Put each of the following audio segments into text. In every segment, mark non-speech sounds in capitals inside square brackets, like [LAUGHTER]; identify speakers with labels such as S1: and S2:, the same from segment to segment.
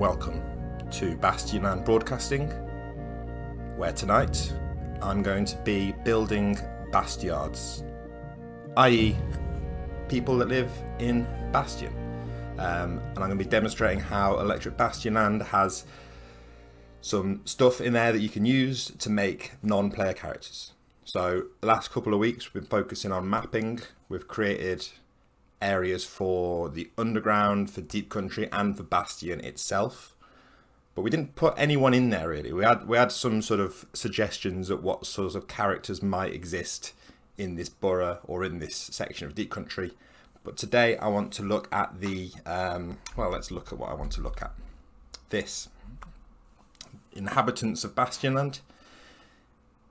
S1: welcome to Bastion Bastionland Broadcasting, where tonight I'm going to be building bastards, i.e., people that live in Bastion. Um, and I'm going to be demonstrating how Electric Bastion Bastionland has some stuff in there that you can use to make non-player characters. So the last couple of weeks we've been focusing on mapping. We've created areas for the underground, for Deep Country, and for Bastion itself. But we didn't put anyone in there really. We had we had some sort of suggestions at what sorts of characters might exist in this borough or in this section of Deep Country. But today I want to look at the um, well. Let's look at what I want to look at. This inhabitants of Bastionland.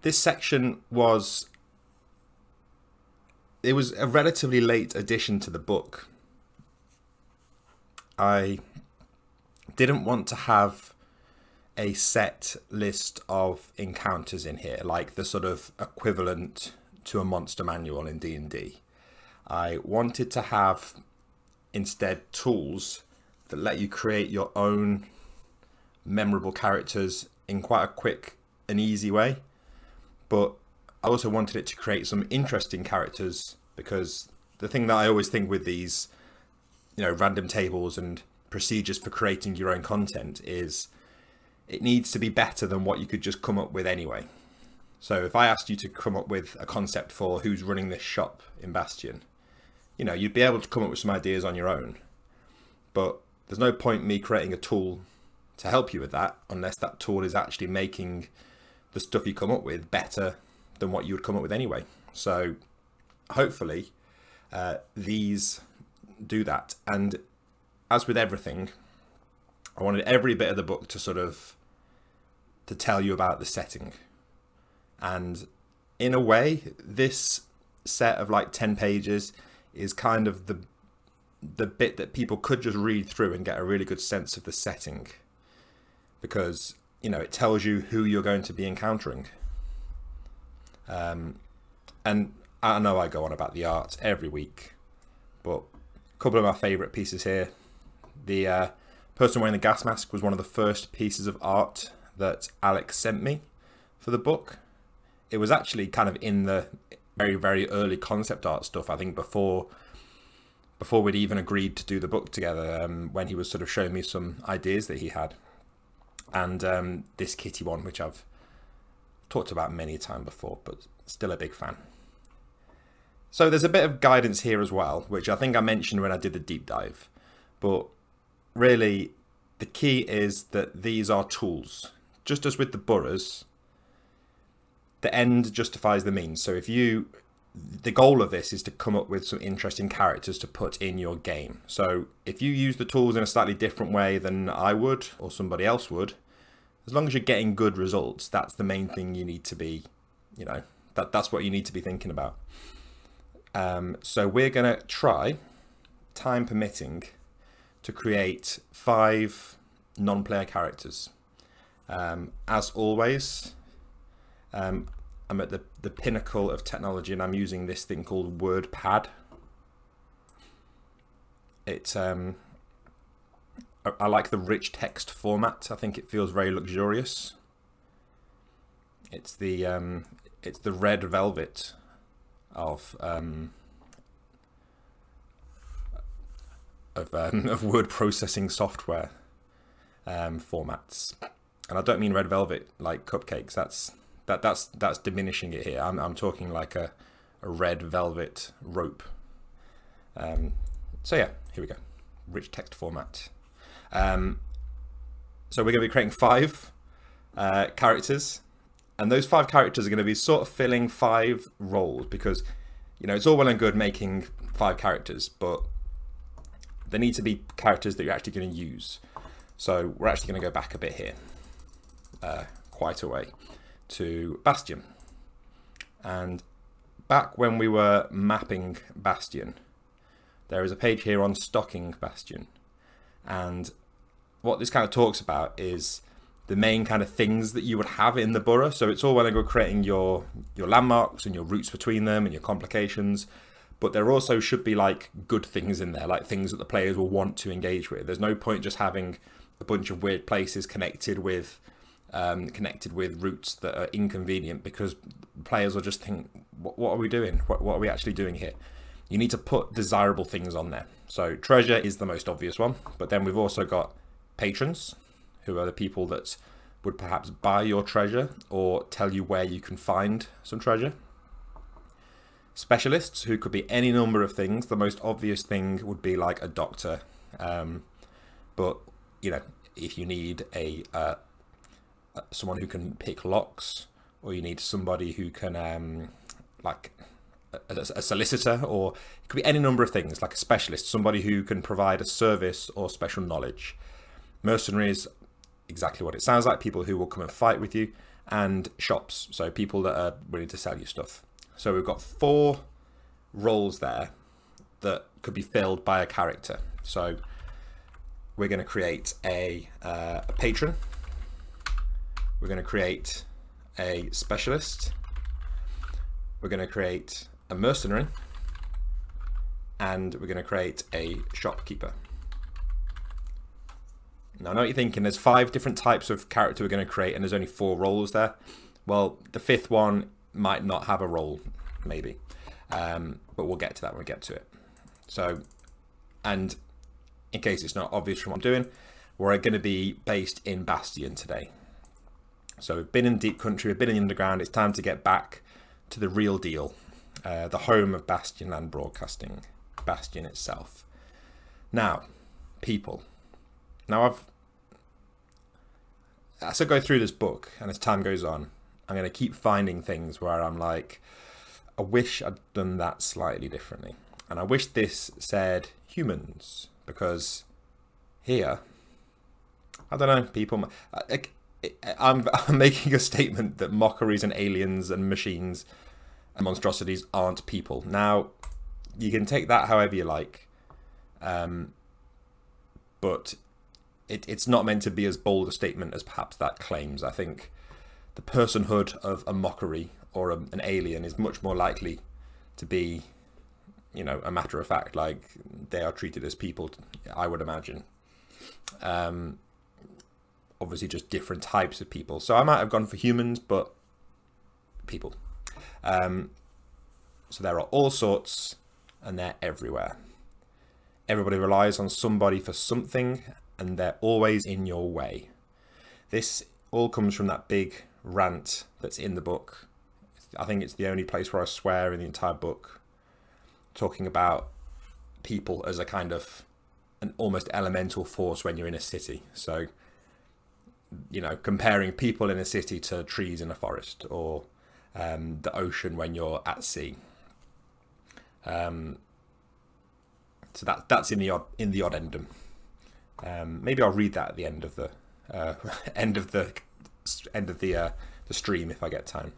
S1: This section was it was a relatively late addition to the book. I didn't want to have a set list of encounters in here, like the sort of equivalent to a monster manual in D&D. I wanted to have instead tools that let you create your own memorable characters in quite a quick and easy way. But I also wanted it to create some interesting characters because the thing that I always think with these, you know, random tables and procedures for creating your own content is it needs to be better than what you could just come up with anyway. So if I asked you to come up with a concept for who's running this shop in Bastion, you know, you'd be able to come up with some ideas on your own. But there's no point me creating a tool to help you with that unless that tool is actually making the stuff you come up with better than what you would come up with anyway. So hopefully uh, these do that. And as with everything, I wanted every bit of the book to sort of to tell you about the setting. And in a way, this set of like 10 pages is kind of the the bit that people could just read through and get a really good sense of the setting because you know it tells you who you're going to be encountering um, and I know I go on about the art every week, but a couple of my favourite pieces here. The uh, person wearing the gas mask was one of the first pieces of art that Alex sent me for the book. It was actually kind of in the very, very early concept art stuff, I think before before we'd even agreed to do the book together, um, when he was sort of showing me some ideas that he had. And um, this kitty one, which I've talked about many a time before, but still a big fan. So there's a bit of guidance here as well, which I think I mentioned when I did the deep dive. But really, the key is that these are tools. Just as with the boroughs, the end justifies the means. So if you, the goal of this is to come up with some interesting characters to put in your game. So if you use the tools in a slightly different way than I would or somebody else would, as long as you're getting good results, that's the main thing you need to be, you know, that that's what you need to be thinking about. Um, so we're going to try, time permitting, to create five non-player characters. Um, as always, um, I'm at the, the pinnacle of technology and I'm using this thing called WordPad. It's um, I like the rich text format. I think it feels very luxurious. It's the um, it's the red velvet of um, of, um, [LAUGHS] of word processing software um, formats, and I don't mean red velvet like cupcakes. That's that that's that's diminishing it here. I'm I'm talking like a a red velvet rope. Um, so yeah, here we go. Rich text format. Um, so we're going to be creating five uh, characters and those five characters are going to be sort of filling five roles because, you know, it's all well and good making five characters, but they need to be characters that you're actually going to use. So we're actually going to go back a bit here, uh, quite a way, to Bastion. And back when we were mapping Bastion, there is a page here on stocking Bastion. And what this kind of talks about is the main kind of things that you would have in the borough. So it's all well and good creating your your landmarks and your routes between them and your complications, but there also should be like good things in there, like things that the players will want to engage with. There's no point just having a bunch of weird places connected with um, connected with routes that are inconvenient because players will just think, what, what are we doing? What, what are we actually doing here? You need to put desirable things on there. So treasure is the most obvious one, but then we've also got patrons, who are the people that would perhaps buy your treasure or tell you where you can find some treasure. Specialists, who could be any number of things. The most obvious thing would be like a doctor. Um, but, you know, if you need a uh, someone who can pick locks, or you need somebody who can, um, like, a, a, solicitor, or it could be any number of things, like a specialist, somebody who can provide a service or special knowledge. Mercenaries, exactly what it sounds like, people who will come and fight with you, and shops, so people that are willing to sell you stuff. So we've got four roles there that could be filled by a character. So we're going to create a, uh, a patron. We're going to create a specialist. We're going to create a mercenary. And we're going to create a shopkeeper. Now I know what you're thinking, there's five different types of character we're going to create and there's only four roles there. Well, the fifth one might not have a role, maybe. Um, but we'll get to that when we get to it. So, and in case it's not obvious from what I'm doing, we're going to be based in Bastion today. So we've been in deep country, we've been in the underground, it's time to get back to the real deal, uh, the home of Bastionland Broadcasting, Bastion itself. Now, people. Now I've, as I go through this book and as time goes on, I'm going to keep finding things where I'm like, I wish I'd done that slightly differently. And I wish this said humans because here, I don't know, people. I, I'm, [LAUGHS] I'm making a statement that mockeries and aliens and machines and monstrosities aren't people. Now, you can take that however you like, um, but it, it's not meant to be as bold a statement as perhaps that claims. I think the personhood of a mockery or a, an alien is much more likely to be you know a matter of fact like they are treated as people i would imagine. Um obviously just different types of people. So i might have gone for humans but people. Um so there are all sorts and they're everywhere. Everybody relies on somebody for something and they're always in your way this all comes from that big rant that's in the book i think it's the only place where i swear in the entire book talking about people as a kind of an almost elemental force when you're in a city. So, you know, comparing people in a city to trees in a forest or um, the ocean when you're at sea. Um, so that that's in the odd in the addendum. Um, maybe I'll read that at the end of the uh, [LAUGHS] end of the end of the uh, the stream if I get time.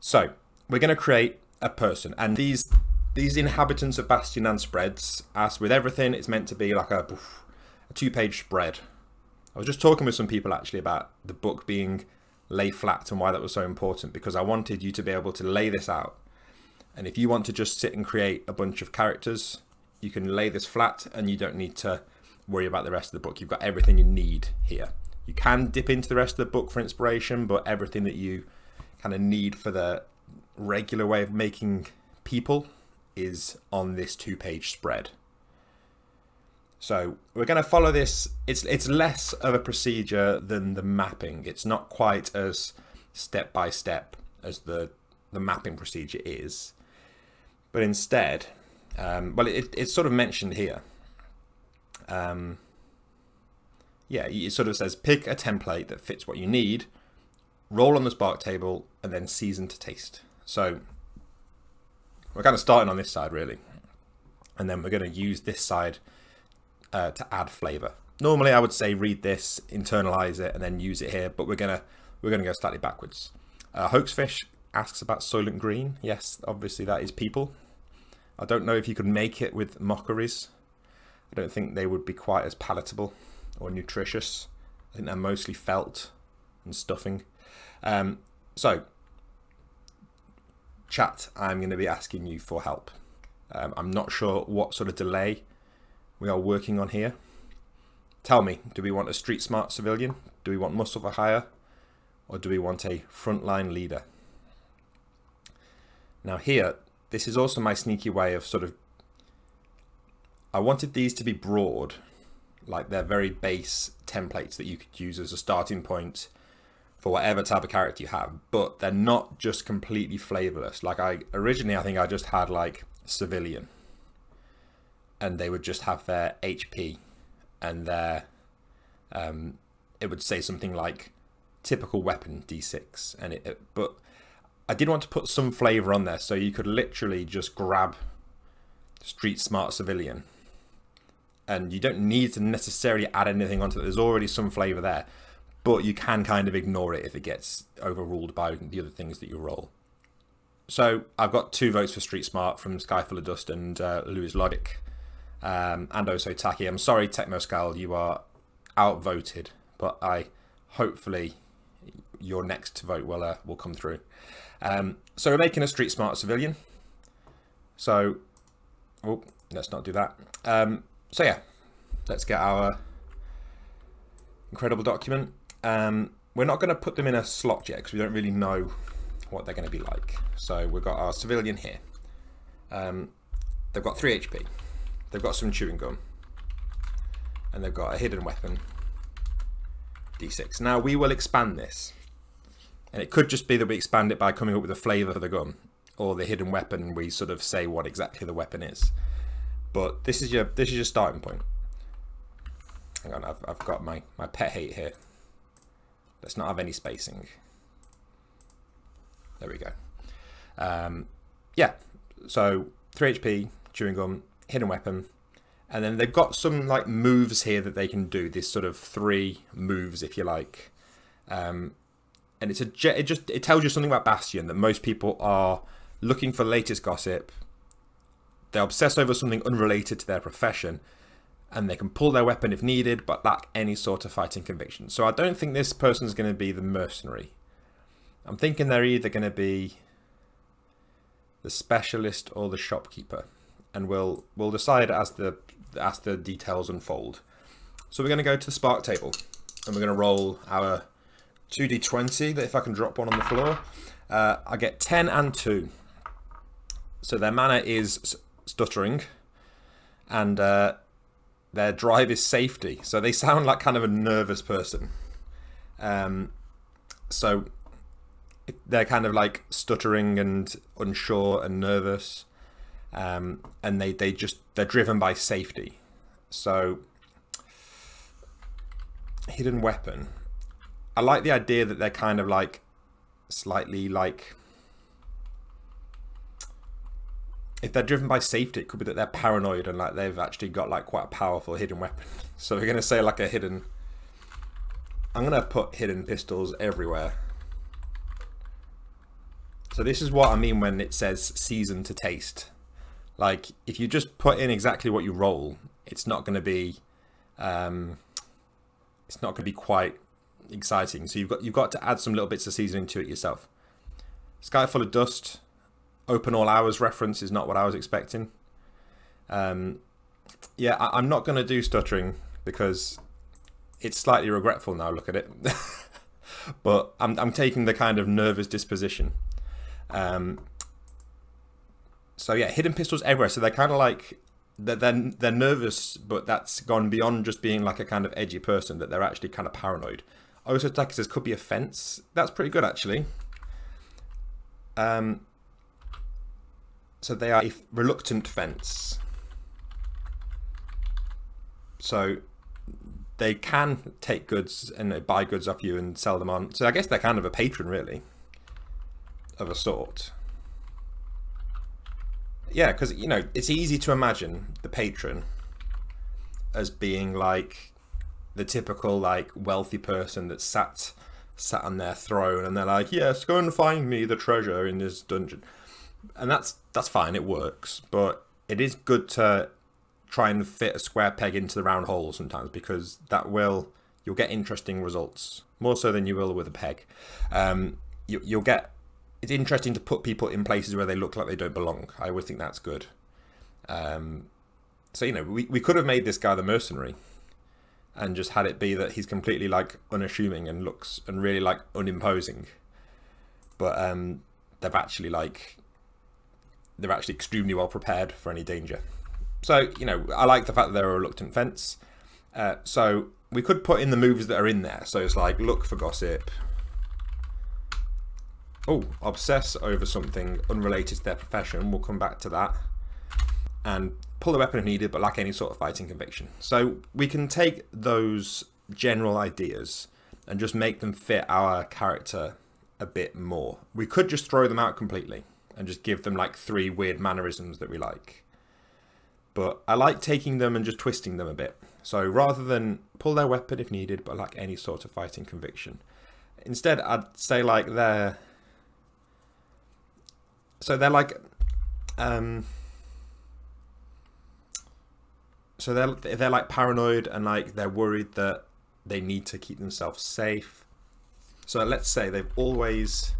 S1: So we're going to create a person, and these these inhabitants of Bastion and spreads, as with everything, it's meant to be like a, a two-page spread. I was just talking with some people actually about the book being lay flat and why that was so important because I wanted you to be able to lay this out. And if you want to just sit and create a bunch of characters, you can lay this flat and you don't need to worry about the rest of the book. You've got everything you need here. You can dip into the rest of the book for inspiration, but everything that you kind of need for the regular way of making people is on this two-page spread. So we're going to follow this. It's it's less of a procedure than the mapping. It's not quite as step by step as the the mapping procedure is, but instead, um, well, it, it's sort of mentioned here. Um, yeah, it sort of says pick a template that fits what you need, roll on the spark table, and then season to taste. So we're kind of starting on this side really. And then we're going to use this side uh, to add flavor. Normally I would say read this, internalize it, and then use it here, but we're going to we're going to go slightly backwards. Uh, Hoaxfish asks about Soylent Green. Yes, obviously that is people. I don't know if you could make it with mockeries. I don't think they would be quite as palatable or nutritious. I think they're mostly felt and stuffing. Um, so chat, I'm going to be asking you for help. Um, I'm not sure what sort of delay we are working on here. tell me, do we want a street smart civilian? Do we want muscle for hire? Or do we want a frontline leader? Now here, this is also my sneaky way of sort of, I wanted these to be broad, like they're very base templates that you could use as a starting point for whatever type of character you have, but they're not just completely flavorless. Like I originally, I think I just had like civilian and they would just have their HP and their, um, it would say something like typical weapon D6 and it, it but I did want to put some flavor on there so you could literally just grab street smart civilian and you don't need to necessarily add anything onto it. There's already some flavor there, but you can kind of ignore it if it gets overruled by the other things that you roll. So I've got two votes for Street Smart from Sky Full of Dust and uh, Louis Lodic um, and also Taki. I'm sorry, Technoscal, you are outvoted, but I hopefully your next vote will uh, will come through. Um, so we're making a street smart civilian. So, oh, let's not do that. Um, so yeah, let's get our incredible document. Um, we're not going to put them in a slot yet because we don't really know what they're going to be like. So we've got our civilian here. Um, they've got 3 HP. They've got some chewing gum. And they've got a hidden weapon. D6. Now we will expand this. And it could just be that we expand it by coming up with a flavour for the gun. Or the hidden weapon, we sort of say what exactly the weapon is. But this is your this is your starting point. Hang on, I've, I've got my, my pet hate here. Let's not have any spacing. There we go. Um, yeah, so 3 HP, chewing gum, hidden weapon, and then they've got some like moves here that they can do. This sort of three moves, if you like. Um, and it's a it just it tells you something about Bastion that most people are looking for latest gossip. They obsess over something unrelated to their profession, and they can pull their weapon if needed, but lack any sort of fighting conviction. So I don't think this person's going to be the mercenary. I'm thinking they're either going to be the specialist or the shopkeeper, and we'll we'll decide as the as the details unfold. So we're going to go to the spark table, and we're going to roll our 2d20 that if I can drop one on the floor. Uh, I get 10 and 2. So their manner is stuttering and uh, their drive is safety. So they sound like kind of a nervous person. Um, so they're kind of like stuttering and unsure and nervous. Um, and they, they just, they're driven by safety. So hidden weapon. I like the idea that they're kind of like slightly like if they're driven by safety, it could be that they're paranoid and like they've actually got like quite a powerful hidden weapon. [LAUGHS] So we're gonna say like a hidden. I'm gonna put hidden pistols everywhere. So this is what I mean when it says season to taste. Like if you just put in exactly what you roll, it's not gonna be, um, it's not gonna be quite exciting. So you've got you've got to add some little bits of seasoning to it yourself. Sky full of dust, open all hours reference is not what I was expecting. Um, yeah, I, am not going to do stuttering because it's slightly regretful now. Look at it, [LAUGHS] but I'm I'm taking the kind of nervous disposition. Um, so yeah, hidden pistols everywhere. So they're kind of like they're, they're they're nervous, but that's gone beyond just being like a kind of edgy person. That they're actually kind of paranoid. Also, attack says could be a fence. That's pretty good actually. Um, so they are a reluctant fence. So they can take goods and buy goods off you and sell them on. So I guess they're kind of a patron, really, of a sort. Yeah, because you know it's easy to imagine the patron as being like the typical like wealthy person that sat sat on their throne and they're like, yes, go and find me the treasure in this dungeon, and that's that's fine, it works, but it is good to try and fit a square peg into the round hole sometimes because that will you'll get interesting results more so than you will with a peg. Um, you, you'll get it's interesting to put people in places where they look like they don't belong. I always think that's good. Um, so you know, we, we could have made this guy the mercenary, and just had it be that he's completely like unassuming and looks and really like unimposing. But um, they've actually like they're actually extremely well prepared for any danger. So you know, I like the fact that they're a reluctant fence. Uh, so we could put in the moves that are in there. So it's like look for gossip. Oh, obsess over something unrelated to their profession. We'll come back to that. And pull the weapon if needed, but lack any sort of fighting conviction. So we can take those general ideas and just make them fit our character a bit more. We could just throw them out completely and just give them like three weird mannerisms that we like. But I like taking them and just twisting them a bit. So rather than pull their weapon if needed, but like any sort of fighting conviction. Instead, I'd say like they're... So they're like... Um, so they're they're like paranoid and like they're worried that they need to keep themselves safe. So let's say they've always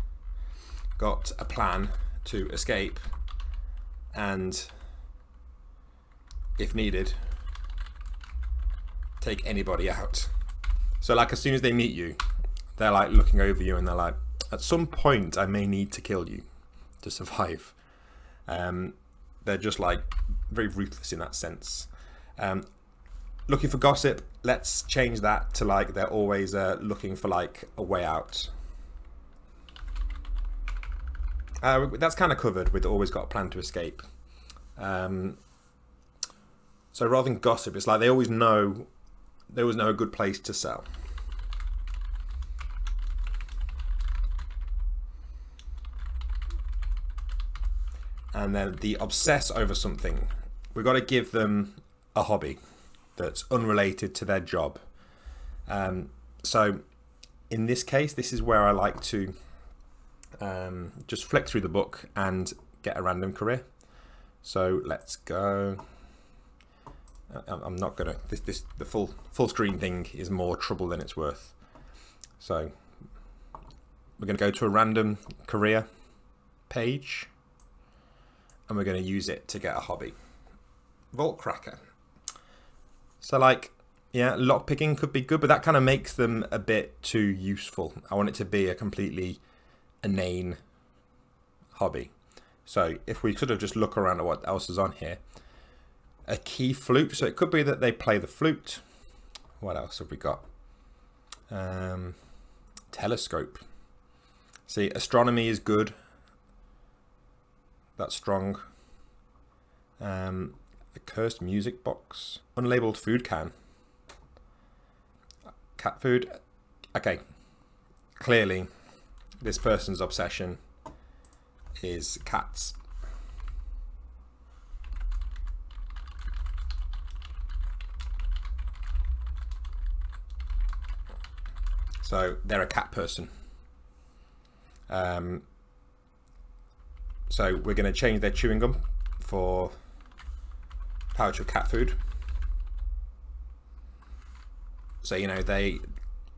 S1: got a plan to escape and if needed take anybody out. So like as soon as they meet you, they're like looking over you and they're like, at some point I may need to kill you to survive. Um, they're just like very ruthless in that sense. Um, looking for gossip, let's change that to like they're always uh, looking for like a way out. Uh, that's kind of covered with always got a plan to escape. Um, so rather than gossip, it's like they always know there was no good place to sell. And then the obsess over something. We've got to give them a hobby that's unrelated to their job. Um, so in this case, this is where I like to um, just flick through the book and get a random career. So let's go. I'm not gonna. This this the full full screen thing is more trouble than it's worth. So we're gonna go to a random career page, and we're gonna use it to get a hobby. Vault cracker. So like, yeah, lockpicking could be good, but that kind of makes them a bit too useful. I want it to be a completely inane hobby. So if we sort of just look around at what else is on here, a key flute. So it could be that they play the flute. What else have we got? Um, telescope. See, astronomy is good. That's strong. Um, a cursed music box. Unlabeled food can. Cat food. Okay. Clearly, this person's obsession is cats. So they're a cat person. Um, so we're going to change their chewing gum for pouch of cat food. So you know they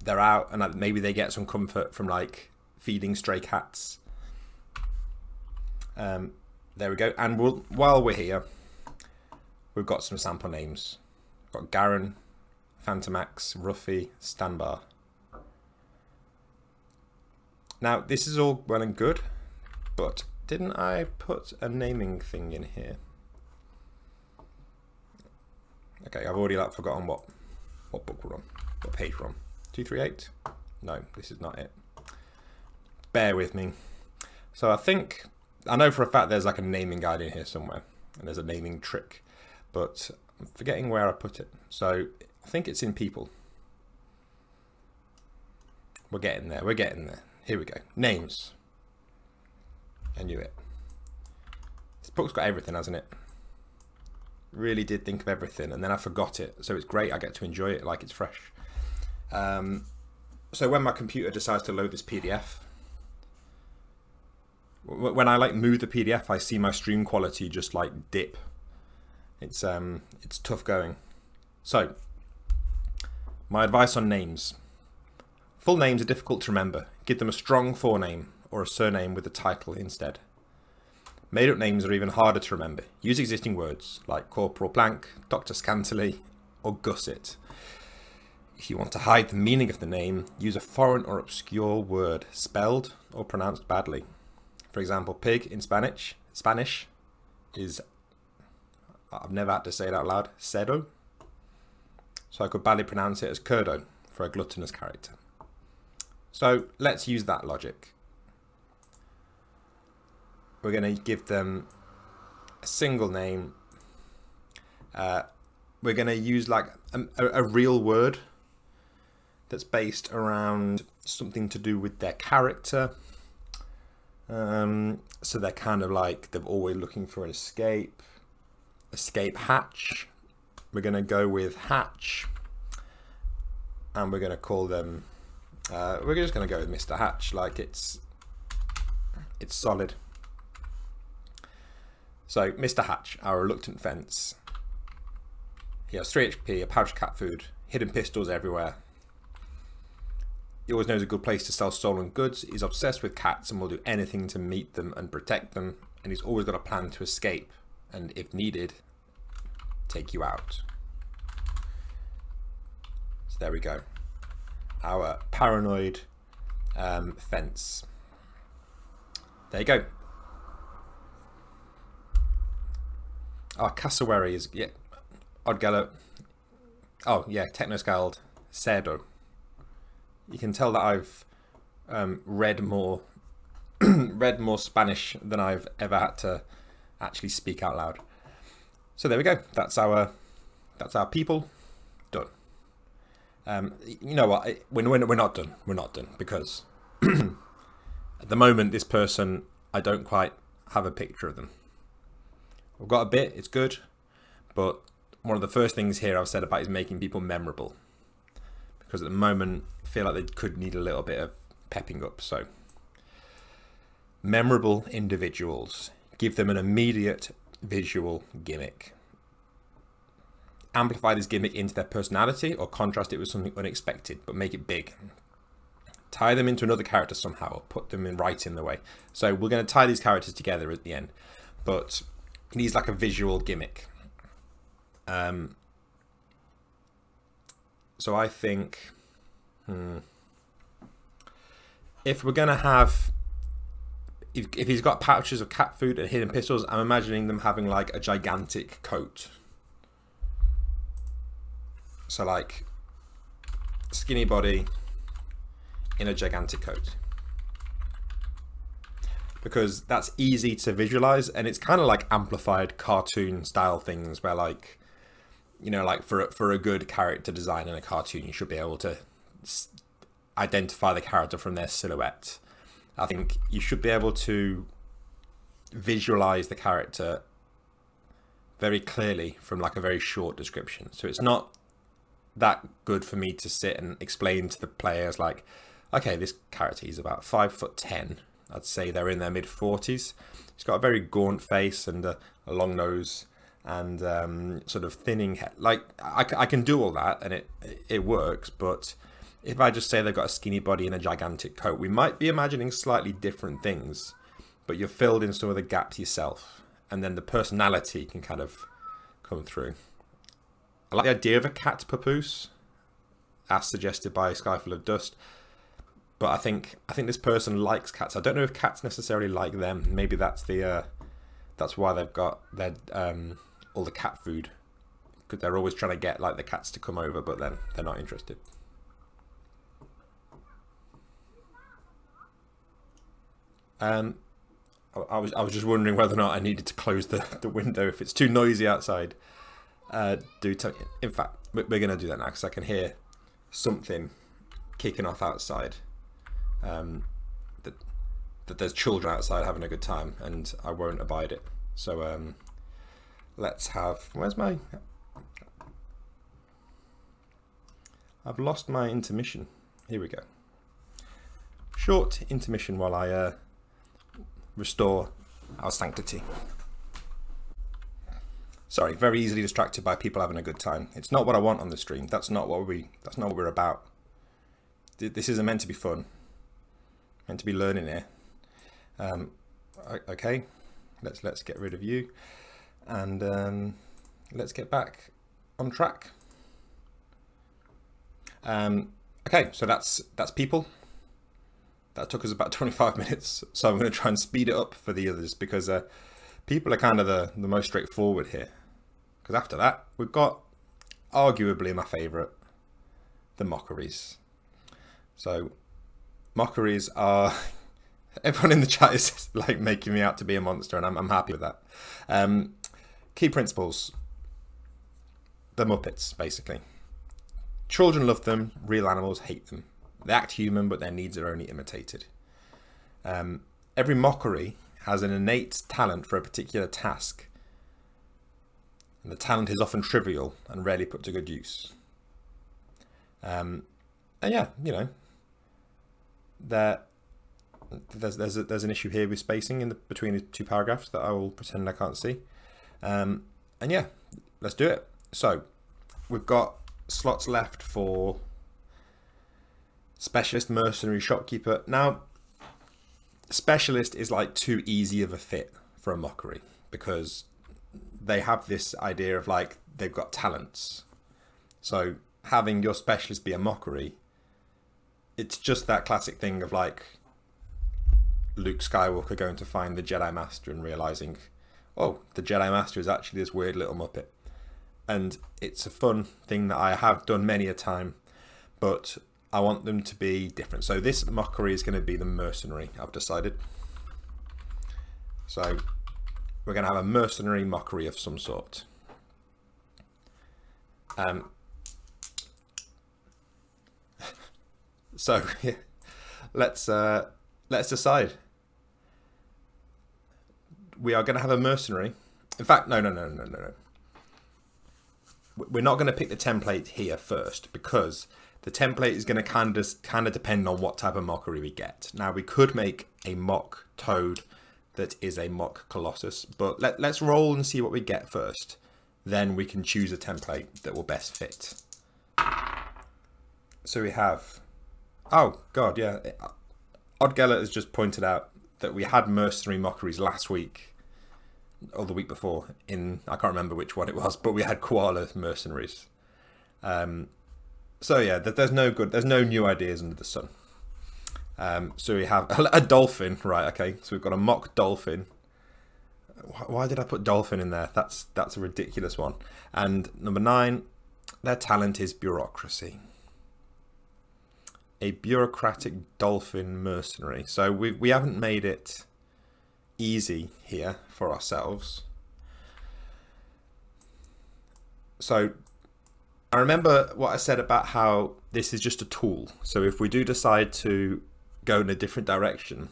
S1: they're out and maybe they get some comfort from like feeding stray cats. Um, there we go. And we'll, while we're here, we've got some sample names. We've got Garen, Phantomax, Ruffy, Stanbar. Now this is all well and good, but didn't I put a naming thing in here? Okay, I've already like forgotten what what book we're on, what page we're on. 238? No, this is not it. Bear with me. So I think, I know for a fact there's like a naming guide in here somewhere, and there's a naming trick, but I'm forgetting where I put it. So I think it's in people. We're getting there, we're getting there. Here we go. Names. I knew it. This book's got everything, hasn't it? really did think of everything and then I forgot it. So it's great. I get to enjoy it like it's fresh. Um, so when my computer decides to load this PDF, when I like move the PDF, I see my stream quality just like dip. It's um, it's tough going. So my advice on names. Full names are difficult to remember. Give them a strong forename or a surname with a title instead. Made up names are even harder to remember. Use existing words like Corporal Plank, Dr. Scantily, or Gusset. If you want to hide the meaning of the name, use a foreign or obscure word spelled or pronounced badly. For example, pig in Spanish, Spanish is, I've never had to say it out loud, cerdo. So I could badly pronounce it as curdo for a gluttonous character. So let's use that logic. We're going to give them a single name. Uh, we're going to use like a, a, real word that's based around something to do with their character. Um, so they're kind of like they're always looking for an escape. Escape hatch. We're going to go with hatch. And we're going to call them. Uh, we're just going to go with Mr. Hatch. Like it's it's solid. So Mr. Hatch, our reluctant fence. He has 3 HP, a pouch of cat food, hidden pistols everywhere, he always knows a good place to sell stolen goods. He's obsessed with cats and will do anything to meet them and protect them. And he's always got a plan to escape. And if needed, take you out. So there we go. Our paranoid um, fence. There you go. Our cassowary is, yeah, Odd Gallop. Oh, yeah, Technoscald, Cerdo you can tell that I've um, read more [CLEARS THROAT] read more Spanish than I've ever had to actually speak out loud. So there we go. That's our that's our people done. Um, you know what? When we're, we're not done. We're not done because [CLEARS THROAT] at the moment this person I don't quite have a picture of them. I've got a bit. It's good, but one of the first things here I've said about is making people memorable because at the moment I feel like they could need a little bit of pepping up. So memorable individuals, give them an immediate visual gimmick. Amplify this gimmick into their personality or contrast it with something unexpected, but make it big. Tie them into another character somehow or put them in right in the way. So we're going to tie these characters together at the end, but needs like a visual gimmick. Um, so I think, hmm, if we're gonna have, if, if he's got pouches of cat food and hidden pistols, I'm imagining them having like a gigantic coat. So like, skinny body in a gigantic coat because that's easy to visualize and it's kind of like amplified cartoon style things where like you know, like for for a good character design in a cartoon, you should be able to identify the character from their silhouette. I think you should be able to visualize the character very clearly from like a very short description. So it's not that good for me to sit and explain to the players like, okay, this character is about five foot ten. I'd say they're in their mid forties. He's got a very gaunt face and a, a long nose and um, sort of thinning. Like I, I can do all that and it it works, but if I just say they've got a skinny body and a gigantic coat, we might be imagining slightly different things, but you're filled in some of the gaps yourself, and then the personality can kind of come through. I like the idea of a cat papoose, as suggested by Sky Full of Dust, but I think I think this person likes cats. I don't know if cats necessarily like them. Maybe that's the uh, that's why they've got their um, all the cat food because they're always trying to get like the cats to come over, but then they're not interested. Um, I, was I was just wondering whether or not I needed to close the, [LAUGHS] the window if it's too noisy outside. Uh, do tell in fact we're gonna do that now because I can hear something kicking off outside. Um, that that there's children outside having a good time, and I won't abide it. So um, let's have, where's my, I've lost my intermission. Here we go. Short intermission while I uh, restore our sanctity. Sorry, very easily distracted by people having a good time. It's not what I want on the stream. That's not what we. That's not what we're about. This isn't meant to be fun. Meant to be learning here. Um, okay, let's let's get rid of you and um, let's get back on track. Um, okay, so that's that's people. That took us about [LAUGHS] 25 minutes, so I'm going to try and speed it up for the others because uh, people are kind of the, the most straightforward here. Because after that, we've got arguably my favourite, the mockeries. So, mockeries are [LAUGHS] everyone in the chat is [LAUGHS] like making me out to be a monster, and I'm, I'm happy with that. Um, key principles: the Muppets, basically. Children love them, real animals hate them. They act human, but their needs are only imitated. Um, every mockery has an innate talent for a particular task, and the talent is often trivial and rarely put to good use. Um, and yeah, you know, there, there's there's a, there's an issue here with spacing in the between the two paragraphs that I will pretend I can't see. Um, and yeah, let's do it. So we've got slots left for specialist, mercenary, shopkeeper. Now, specialist is like too easy of a fit for a mockery because they have this idea of like they've got talents. So having your specialist be a mockery, it's just that classic thing of like Luke Skywalker going to find the Jedi Master and realizing, oh, the Jedi Master is actually this weird little Muppet. And it's a fun thing that I have done many a time, but I want them to be different. So this mockery is going to be the mercenary, I've decided. So we're going to have a mercenary mockery of some sort. Um, [LAUGHS] so [LAUGHS] let's uh, let's decide. We are going to have a mercenary. In fact, no, no, no, no, no, no. We're not going to pick the template here first because the template is going to kind of kind of depend on what type of mockery we get. Now we could make a mock toad that is a mock colossus, but let, let's roll and see what we get first. Then we can choose a template that will best fit. So we have, oh god, yeah. Odd Geller has just pointed out that we had mercenary mockeries last week or the week before in I can't remember which one it was, but we had koala mercenaries. Um, so yeah, there's no good, there's no new ideas under the sun. Um, so we have [LAUGHS] a dolphin, right? Okay, so we've got a mock dolphin. Why did I put dolphin in there? That's that's a ridiculous one. And number nine, their talent is bureaucracy. A bureaucratic dolphin mercenary. So we we haven't made it easy here for ourselves. So I remember what I said about how this is just a tool. So if we do decide to go in a different direction,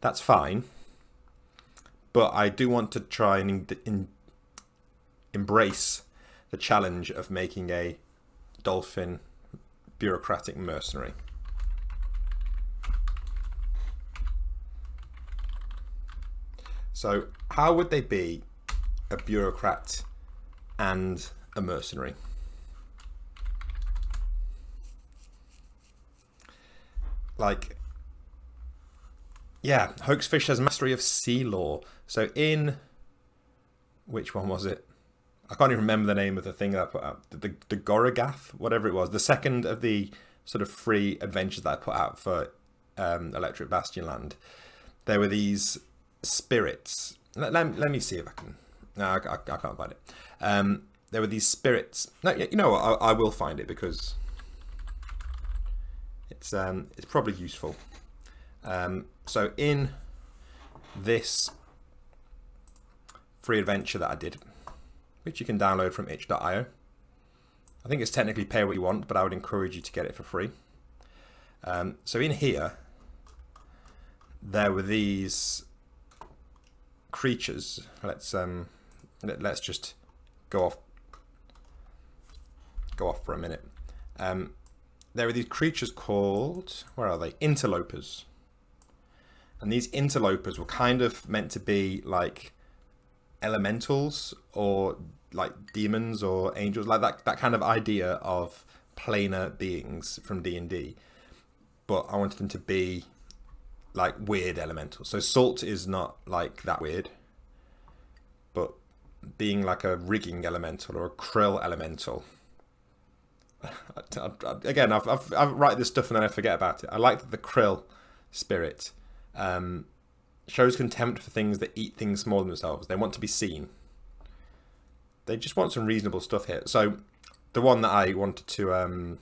S1: that's fine. But I do want to try and in, embrace the challenge of making a dolphin bureaucratic mercenary. So how would they be a bureaucrat and a mercenary? like yeah, Hoaxfish has mastery of sea law. So in which one was it? I can't even remember the name of the thing that I put out. The, the, the Gorogath, whatever it was. The second of the sort of free adventures that I put out for um, Electric Bastionland. There were these spirits. Let, let, let me see if I can. No, I, I, I can't find it. Um, there were these spirits. No, you know what? I, I will find it because it's um, it's probably useful. Um, so in this free adventure that I did, which you can download from itch.io, I think it's technically pay what you want, but I would encourage you to get it for free. Um, so in here, there were these creatures. Let's um, let, us just go off go off for a minute. Um, there are these creatures called, where are they? Interlopers. And these interlopers were kind of meant to be like elementals or like demons or angels, like that, that kind of idea of planar beings from D&D. But I wanted them to be like weird elementals. So salt is not like that weird, but being like a rigging elemental or a krill elemental [LAUGHS] again, I've, I've, I write this stuff and then I forget about it. I like the krill spirit um, shows contempt for things that eat things smaller than themselves. They want to be seen. They just want some reasonable stuff here. So the one that I wanted to um,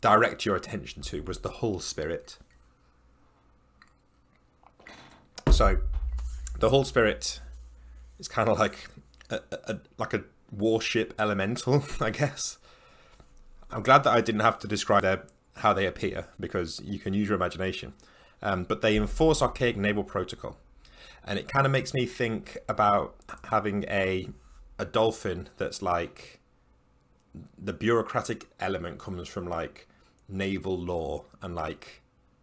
S1: direct your attention to was the hull spirit. So the hull spirit is kind of like a, a, like a warship elemental, [LAUGHS] I guess. I'm glad that I didn't have to describe their, how they appear because you can use your imagination. Um, but they enforce archaic naval protocol. And it kind of makes me think about having a a dolphin that's like the bureaucratic element comes from like naval law and like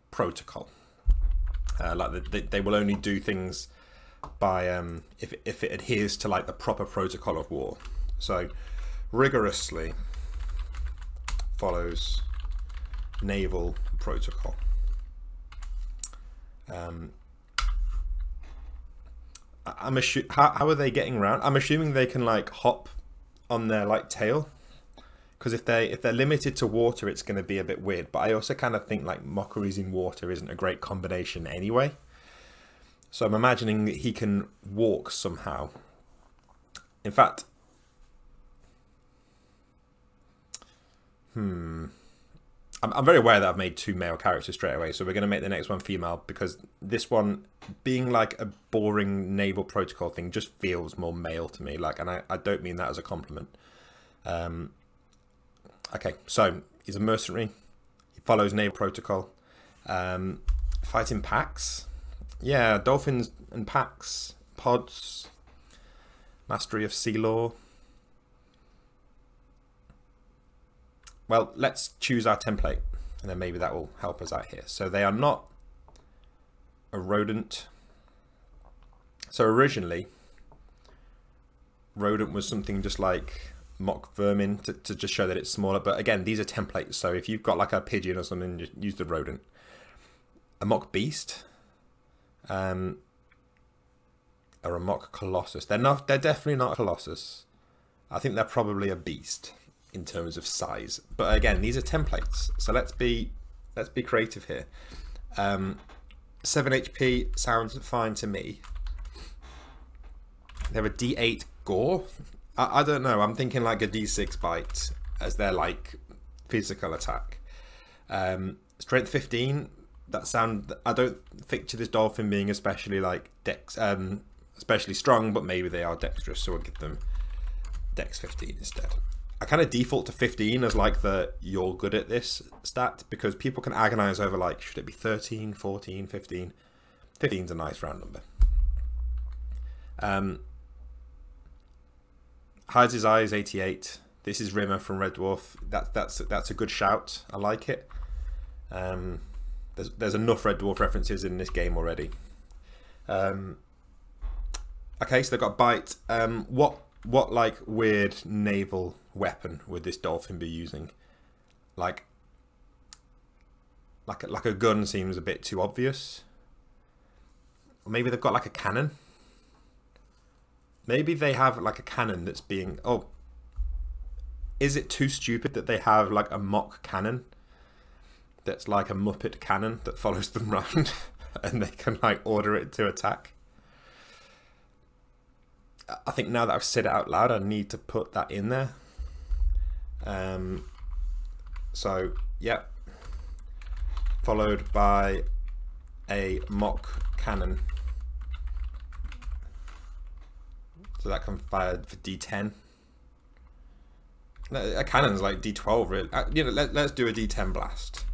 S1: protocol. Uh, like they, they will only do things by um, if if it adheres to like the proper protocol of war. So rigorously follows naval protocol. Um, I'm assu- how, how are they getting around? I'm assuming they can like hop on their like tail because if they if they're limited to water, it's going to be a bit weird. But I also kind of think like mockeries in water isn't a great combination anyway. So I'm imagining that he can walk somehow. In fact, hmm. I'm, I'm very aware that I've made two male characters straight away, so we're going to make the next one female because this one, being like a boring naval protocol thing, just feels more male to me. Like, and I, I don't mean that as a compliment. Um, okay, so he's a mercenary. He follows naval protocol. Um, fighting packs. Yeah, dolphins and packs, pods, mastery of sea law. Well, let's choose our template and then maybe that will help us out here. So they are not a rodent. So originally, rodent was something just like mock vermin to, to just show that it's smaller. But again, these are templates. So if you've got like a pigeon or something, use the rodent. A mock beast. Um, or a mock colossus. They're not. They're definitely not a colossus. I think they're probably a beast in terms of size. But again, these are templates, so let's be let's be creative here. Um, 7 HP sounds fine to me. They're a D8 gore. I, I don't know. I'm thinking like a D6 bite as their like physical attack. Um, strength 15. That sound. I don't picture this dolphin being especially like dex, um, especially strong, but maybe they are dexterous, so I'll give them dex 15 instead. I kind of default to 15 as like the you're good at this stat because people can agonize over like should it be 13, 14, 15. 15 is a nice round number. Um, hides his eyes 88. This is Rimmer from Red Dwarf. That, that's that's a good shout. I like it. Um, there's there's enough Red Dwarf references in this game already. Um, okay, so they've got bite. Um, what what like weird naval weapon would this dolphin be using? Like, like a, like a gun seems a bit too obvious. Or maybe they've got like a cannon. Maybe they have like a cannon that's being oh. Is it too stupid that they have like a mock cannon? That's like a Muppet cannon that follows them [LAUGHS] around, and they can like order it to attack. I think now that I've said it out loud, I need to put that in there. Um, so, yeah. Followed by a mock cannon. So that can fire for D10. A cannon's like D12, really. Uh, you know, let, let's do a D10 blast.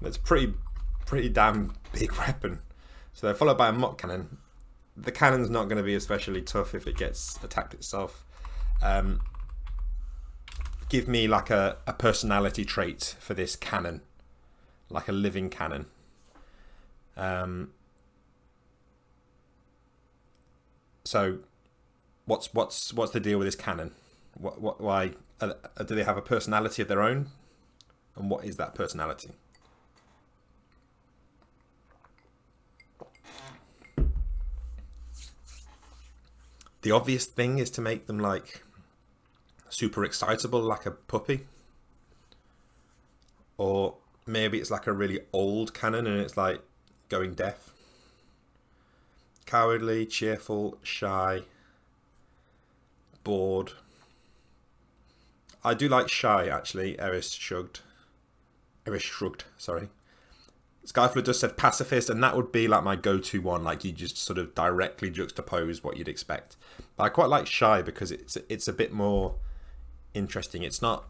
S1: That's pretty, pretty damn big [LAUGHS] weapon. So they're followed by a mock cannon the cannon's not going to be especially tough if it gets attacked itself. Um, give me like a, a personality trait for this cannon, like a living cannon. Um, so, what's what's what's the deal with this cannon? What what why do they have a personality of their own? And what is that personality? The obvious thing is to make them like super excitable like a puppy Or maybe it's like a really old cannon and it's like going deaf. Cowardly, cheerful, shy, bored. I do like shy actually, Eris shrugged. Eris shrugged, sorry. Skyflood just said pacifist, and that would be like my go-to one. Like you just sort of directly juxtapose what you'd expect. But I quite like shy because it's it's a bit more interesting. It's not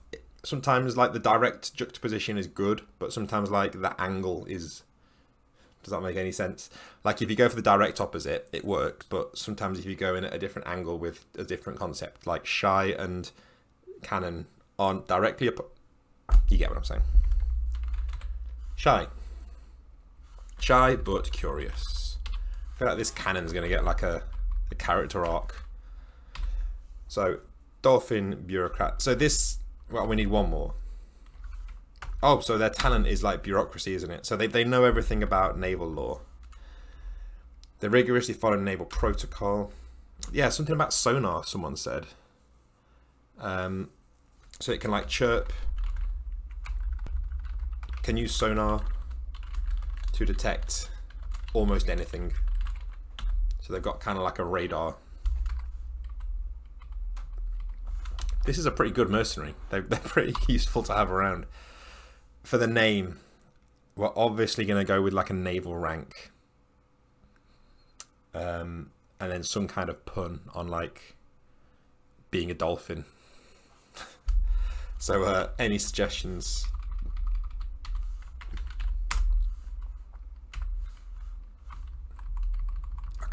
S1: sometimes like the direct juxtaposition is good, but sometimes like the angle is. Does that make any sense? Like if you go for the direct opposite, it works. But sometimes if you go in at a different angle with a different concept, like shy and cannon aren't directly. You get what I'm saying. Shy. Shy but curious. I feel like this cannon's going to get like a, a character arc. So, Dolphin Bureaucrat. So this, well, we need one more. Oh, so their talent is like bureaucracy, isn't it? So they, they know everything about naval law. They rigorously follow naval protocol. Yeah, something about sonar, someone said. Um, so it can like chirp. Can use sonar to detect almost anything. So they've got kind of like a radar. This is a pretty good mercenary. They're, [LAUGHS] they're pretty useful to have around. For the name, we're obviously going to go with like a naval rank. Um, and then some kind of pun on like being a dolphin. [LAUGHS] so uh, any suggestions?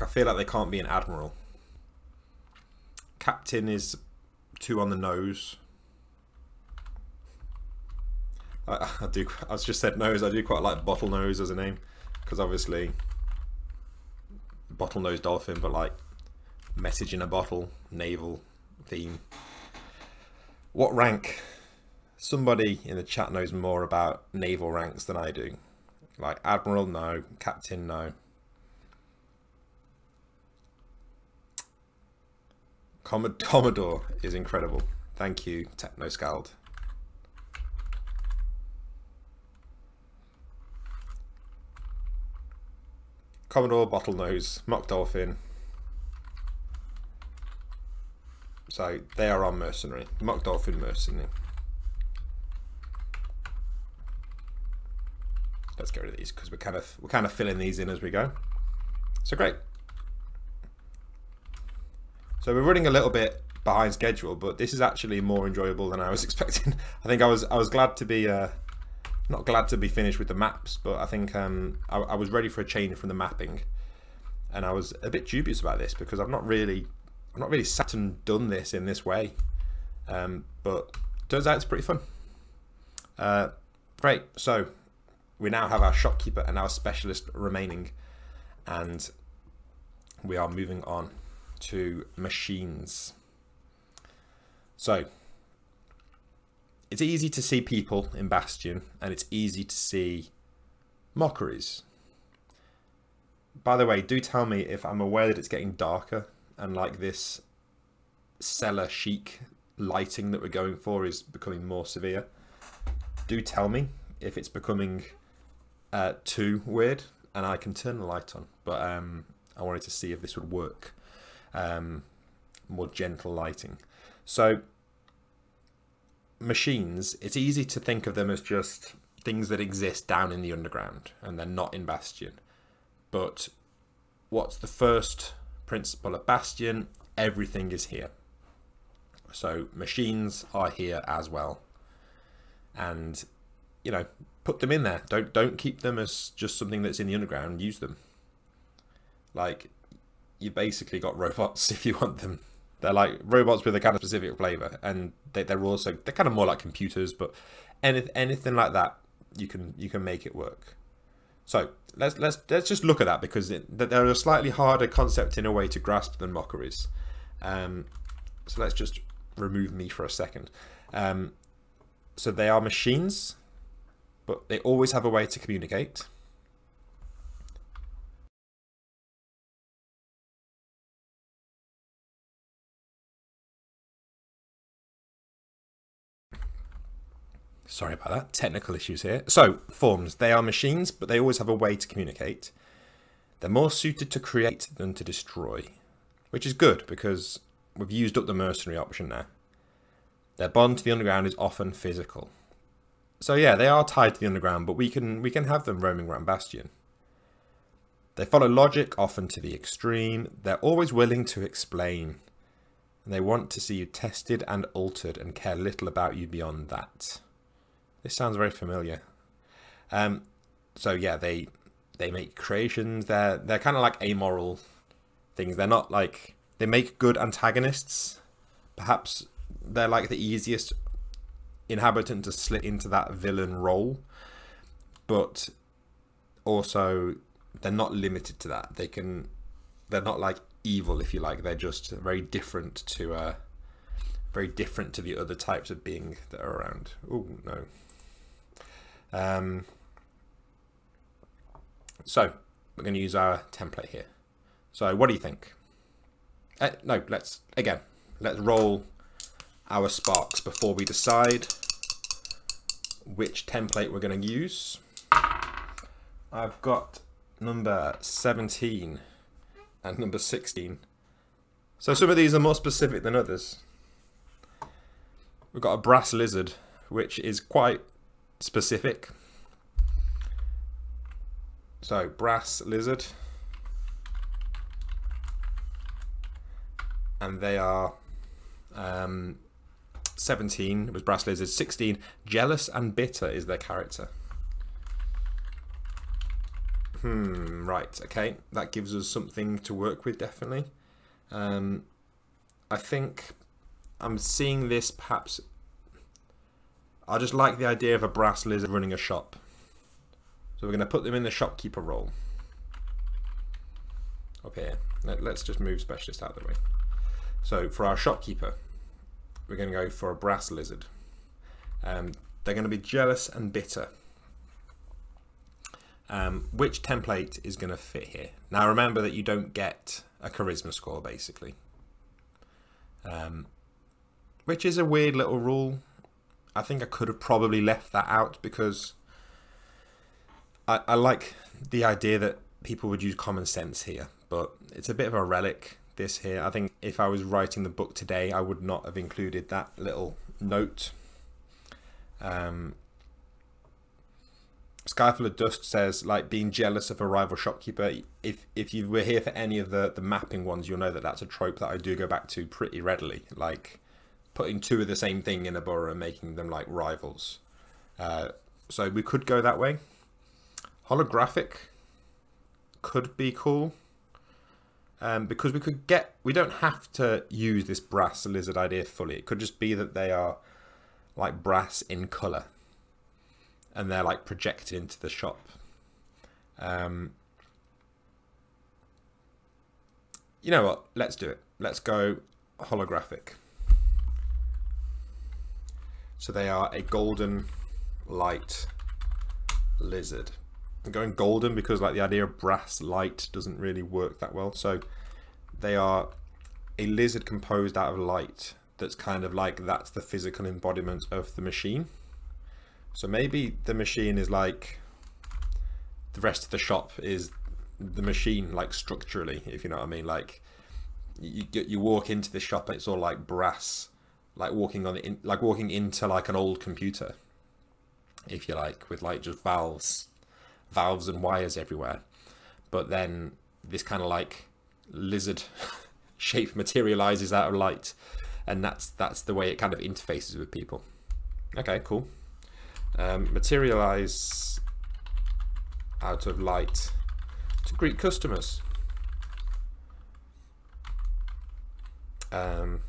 S1: I feel like they can't be an admiral. Captain is too on the nose. I, I do. I just said nose. I do quite like bottlenose as a name because obviously bottlenose dolphin, but like message in a bottle, naval theme. What rank? Somebody in the chat knows more about naval ranks than I do. Like admiral, no. Captain, no. [LAUGHS] Commodore is incredible. Thank you, Technoscald. Commodore, Bottlenose, Mock Dolphin. So they are on Mercenary. Mock Dolphin Mercenary. Let's get rid of these because we're kind of we're kind of filling these in as we go. So great. So we're running a little bit behind schedule, but this is actually more enjoyable than I was [LAUGHS] expecting. I think I was I was glad to be uh, not glad to be finished with the maps, but I think um, I, I, was ready for a change from the mapping, and I was a bit dubious about this because I've not really I've not really sat and done this in this way, um, but turns out it's pretty fun. Uh, great, so we now have our shopkeeper and our specialist remaining, and we are moving on to machines. So, it's easy to see people in Bastion, and it's easy to see mockeries. By the way, do tell me if I'm aware that it's getting darker and like this cellar chic lighting that we're going for is becoming more severe. Do tell me if it's becoming uh, too weird and I can turn the light on. But um, I wanted to see if this would work um, more gentle lighting. So machines, it's easy to think of them as just things that exist down in the underground and they're not in Bastion. But what's the first principle of Bastion? Everything is here. So machines are here as well. And you know, put them in there. Don't don't keep them as just something that's in the underground. Use them. Like you basically got robots [LAUGHS] if you want them. They're like robots with a kind of specific flavor, and they, they're also they're kind of more like computers, but any, anything like that, you can you can make it work. So let's let's let's just look at that because it, they're a slightly harder concept in a way to grasp than mockeries. Um, so let's just remove me for a second. Um, so they are machines, but they always have a way to communicate. Sorry about that. Technical issues here. So, forms. They are machines, but they always have a way to communicate. They're more suited to create than to destroy, which is good because we've used up the mercenary option now. Their bond to the underground is often physical. So yeah, they are tied to the underground, but we can we can have them roaming around Bastion. They follow logic often to the extreme. They're always willing to explain. And they want to see you tested and altered and care little about you beyond that. This sounds very familiar. Um, so yeah, they they make creations. They're they're kind of like amoral things. They're not like they make good antagonists. Perhaps they're like the easiest inhabitant to slip into that villain role, but also they're not limited to that. They can they're not like evil if you like. They're just very different to uh very different to the other types of being that are around. Oh no. Um, so we're going to use our template here. So what do you think? Uh, no, let's, again, let's roll our sparks before we decide which template we're going to use. I've got number 17 and number 16. So some of these are more specific than others. We've got a brass lizard, which is quite specific. So brass lizard. And they are um, 17 was brass lizard, 16 jealous and bitter is their character. Hmm, right, okay. That gives us something to work with, definitely. Um, I think I'm seeing this perhaps I just like the idea of a brass lizard running a shop. So we're going to put them in the shopkeeper role. Up here. Let, us just move specialist out of the way. So for our shopkeeper, we're going to go for a brass lizard. Um, they're going to be jealous and bitter. Um, which template is going to fit here? Now remember that you don't get a charisma score basically. Um, which is a weird little rule. I think I could have probably left that out because I, I like the idea that people would use common sense here, but it's a bit of a relic this here. I think if I was writing the book today, I would not have included that little note. Um, Sky Full of Dust says, like being jealous of a rival shopkeeper. If if you were here for any of the the mapping ones, you'll know that that's a trope that I do go back to pretty readily. Like putting two of the same thing in a borough and making them like rivals. Uh, so we could go that way. Holographic could be cool. Um, because we could get, we don't have to use this brass lizard idea fully. It could just be that they are like brass in color and they're like projected into the shop. Um, you know what? Let's do it. Let's go holographic. So they are a golden light lizard. I'm going golden because like the idea of brass light doesn't really work that well. So they are a lizard composed out of light that's kind of like that's the physical embodiment of the machine. So maybe the machine is like the rest of the shop is the machine like structurally, if you know what I mean. Like you you walk into the shop and it's all like brass like walking on in, like walking into like an old computer if you like with like just valves valves and wires everywhere. But then this kind of like lizard [LAUGHS] shape materializes out of light and that's that's the way it kind of interfaces with people. Okay cool. Um, materialize out of light to greet customers. Um,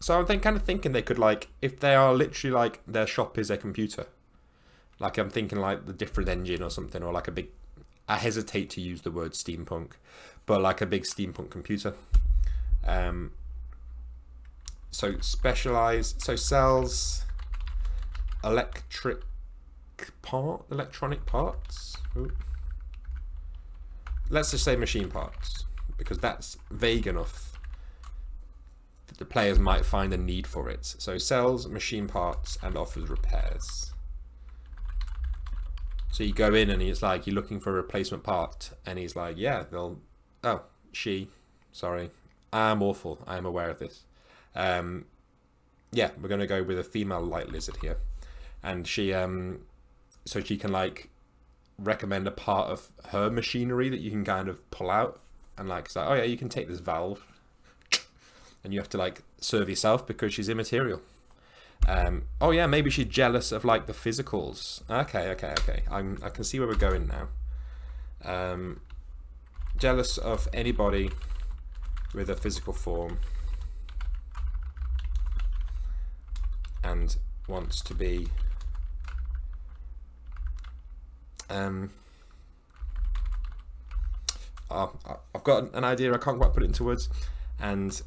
S1: so I'm think, kind of thinking they could like, if they are literally like their shop is a computer, like I'm thinking like the difference engine or something, or like a big. I hesitate to use the word steampunk, but like a big steampunk computer. Um. So specialized. So sells electric part, electronic parts. Ooh. Let's just say machine parts because that's vague enough that the players might find a need for it. So sells machine parts and offers repairs. So you go in and he's like, you're looking for a replacement part, and he's like, yeah, they'll. Oh, she, sorry, I'm awful. I am aware of this. Um, yeah, we're gonna go with a female light lizard here, and she um, so she can like recommend a part of her machinery that you can kind of pull out and like say, oh yeah, you can take this valve, and you have to like serve yourself because she's immaterial. Um, oh yeah, maybe she's jealous of like the physicals. Okay, okay, okay. I'm I can see where we're going now. Um, jealous of anybody with a physical form and wants to be um oh, I've got an idea I can't quite put it into words and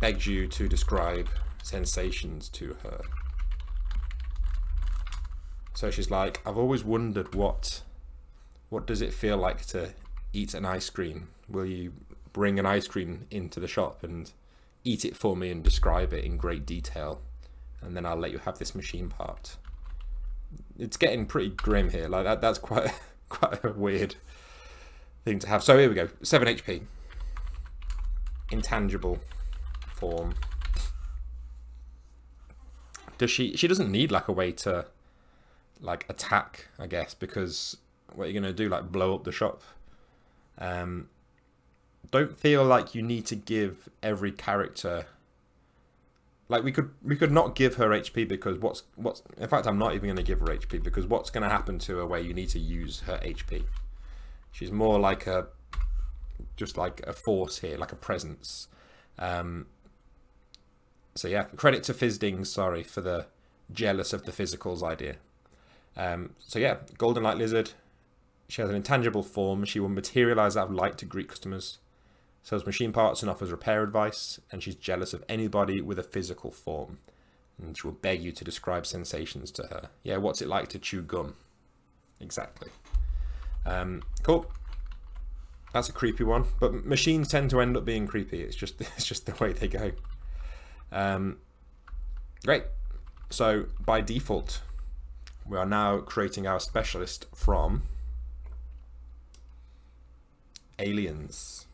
S1: begs you to describe sensations to her so she's like I've always wondered what what does it feel like to eat an ice cream will you bring an ice cream into the shop and eat it for me and describe it in great detail and then I'll let you have this machine part. It's getting pretty grim here. Like that that's quite [LAUGHS] quite a weird thing to have. So here we go. 7 HP. Intangible Does she she doesn't need like a way to like attack, I guess, because what are you gonna do? Like blow up the shop? Um don't feel like you need to give every character like we could we could not give her HP because what's what's in fact I'm not even to give her HP because what's to happen to her where you need to use her HP. She's more like a just like a force here, like a presence. Um, so yeah, credit to Fizding, sorry for the jealous of the physicals idea. Um, so yeah, Golden Light Lizard. She has an intangible form. She will materialize out of light to greet customers sells machine parts and offers repair advice, and she's jealous of anybody with a physical form. And she will beg you to describe sensations to her. Yeah, what's it like to chew gum? Exactly. Um, cool. That's a creepy one, but machines tend to end up being creepy. It's just [LAUGHS] it's just the way they go. Um, great. So by default, we are now creating our specialist from aliens.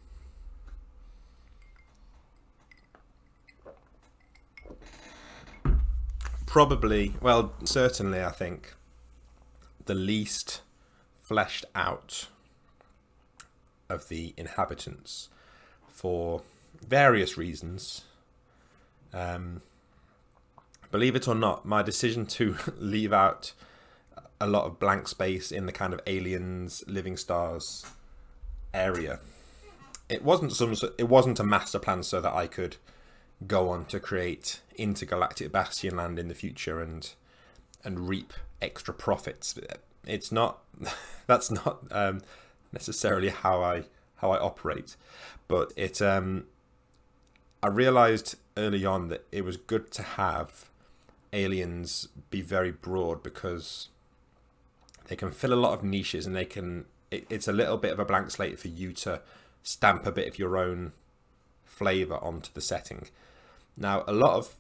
S1: probably, well, certainly, I think, the least fleshed out of the inhabitants for various reasons. Um, believe it or not, my decision to [LAUGHS] leave out a lot of blank space in the kind of aliens, living stars area. It wasn't some. It wasn't a master plan so that I could go on to create intergalactic Bastionland in the future and and reap extra profits. It's not [LAUGHS] that's not um, necessarily how I how I operate, but it um, I realized early on that it was good to have aliens be very broad because they can fill a lot of niches and they can it, it's a little bit of a blank slate for you to stamp a bit of your own flavor onto the setting now, a lot of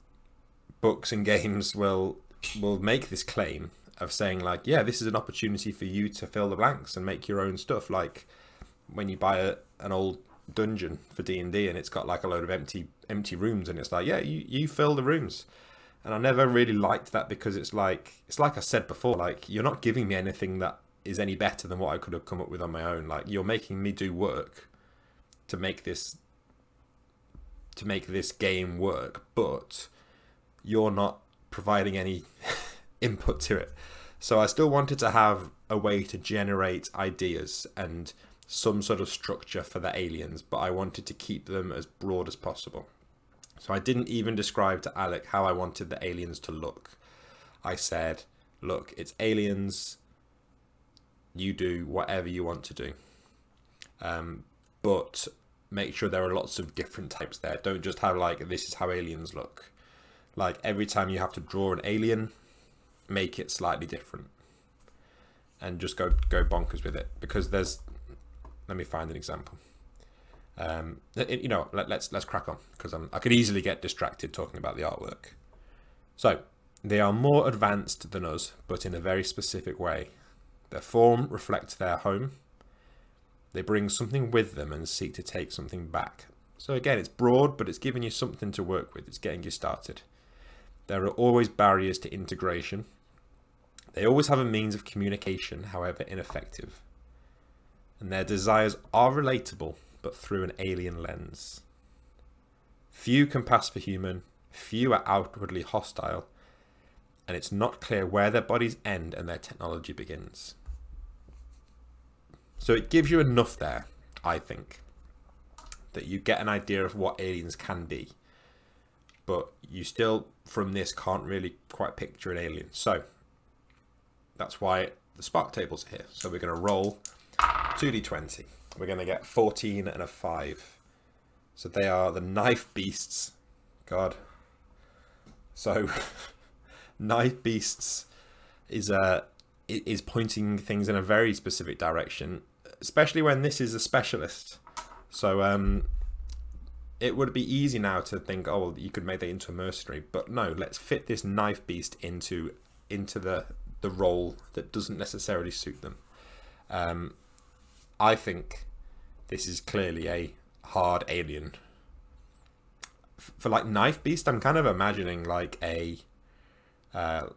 S1: books and [LAUGHS] games will will make this claim of saying like, yeah, this is an opportunity for you to fill the blanks and make your own stuff. Like when you buy a, an old dungeon for D and D and it's got like a load of empty empty rooms and it's like, yeah, you you fill the rooms. And I never really liked that because it's like it's like I said before, like you're not giving me anything that is any better than what I could have come up with on my own. Like you're making me do work to make this to make this game work, but you're not providing any [LAUGHS] input to it. So I still wanted to have a way to generate ideas and some sort of structure for the aliens, but I wanted to keep them as broad as possible. So I didn't even describe to Alec how I wanted the aliens to look. I said, look, it's aliens. You do whatever you want to do. Um, but make sure there are lots of different types there. Don't just have like, this is how aliens look. Like every time you have to draw an alien, make it slightly different. And just go, go bonkers with it. Because there's, let me find an example. Um, you know, let, let's let's crack on because I could easily get distracted talking about the artwork. So they are more advanced than us, but in a very specific way. Their form reflects their home. They bring something with them and seek to take something back. So again, it's broad, but it's giving you something to work with. It's getting you started. There are always barriers to integration. They always have a means of communication, however ineffective. And their desires are relatable, but through an alien lens. Few can pass for human, few are outwardly hostile, and it's not clear where their bodies end and their technology begins. So it gives you enough there, I think, that you get an idea of what aliens can be. But you still, from this, can't really quite picture an alien. So that's why the spark tables here. So we're going to roll 2d20. We're going to get 14 and a 5. So they are the knife beasts. God. So [LAUGHS] knife beasts is a uh, is pointing things in a very specific direction, especially when this is a specialist. So um, it would be easy now to think, oh, well, you could make that into a mercenary, but no, let's fit this knife beast into into the the role that doesn't necessarily suit them. Um, I think this is clearly a hard alien. For like knife beast, I'm kind of imagining like a uh,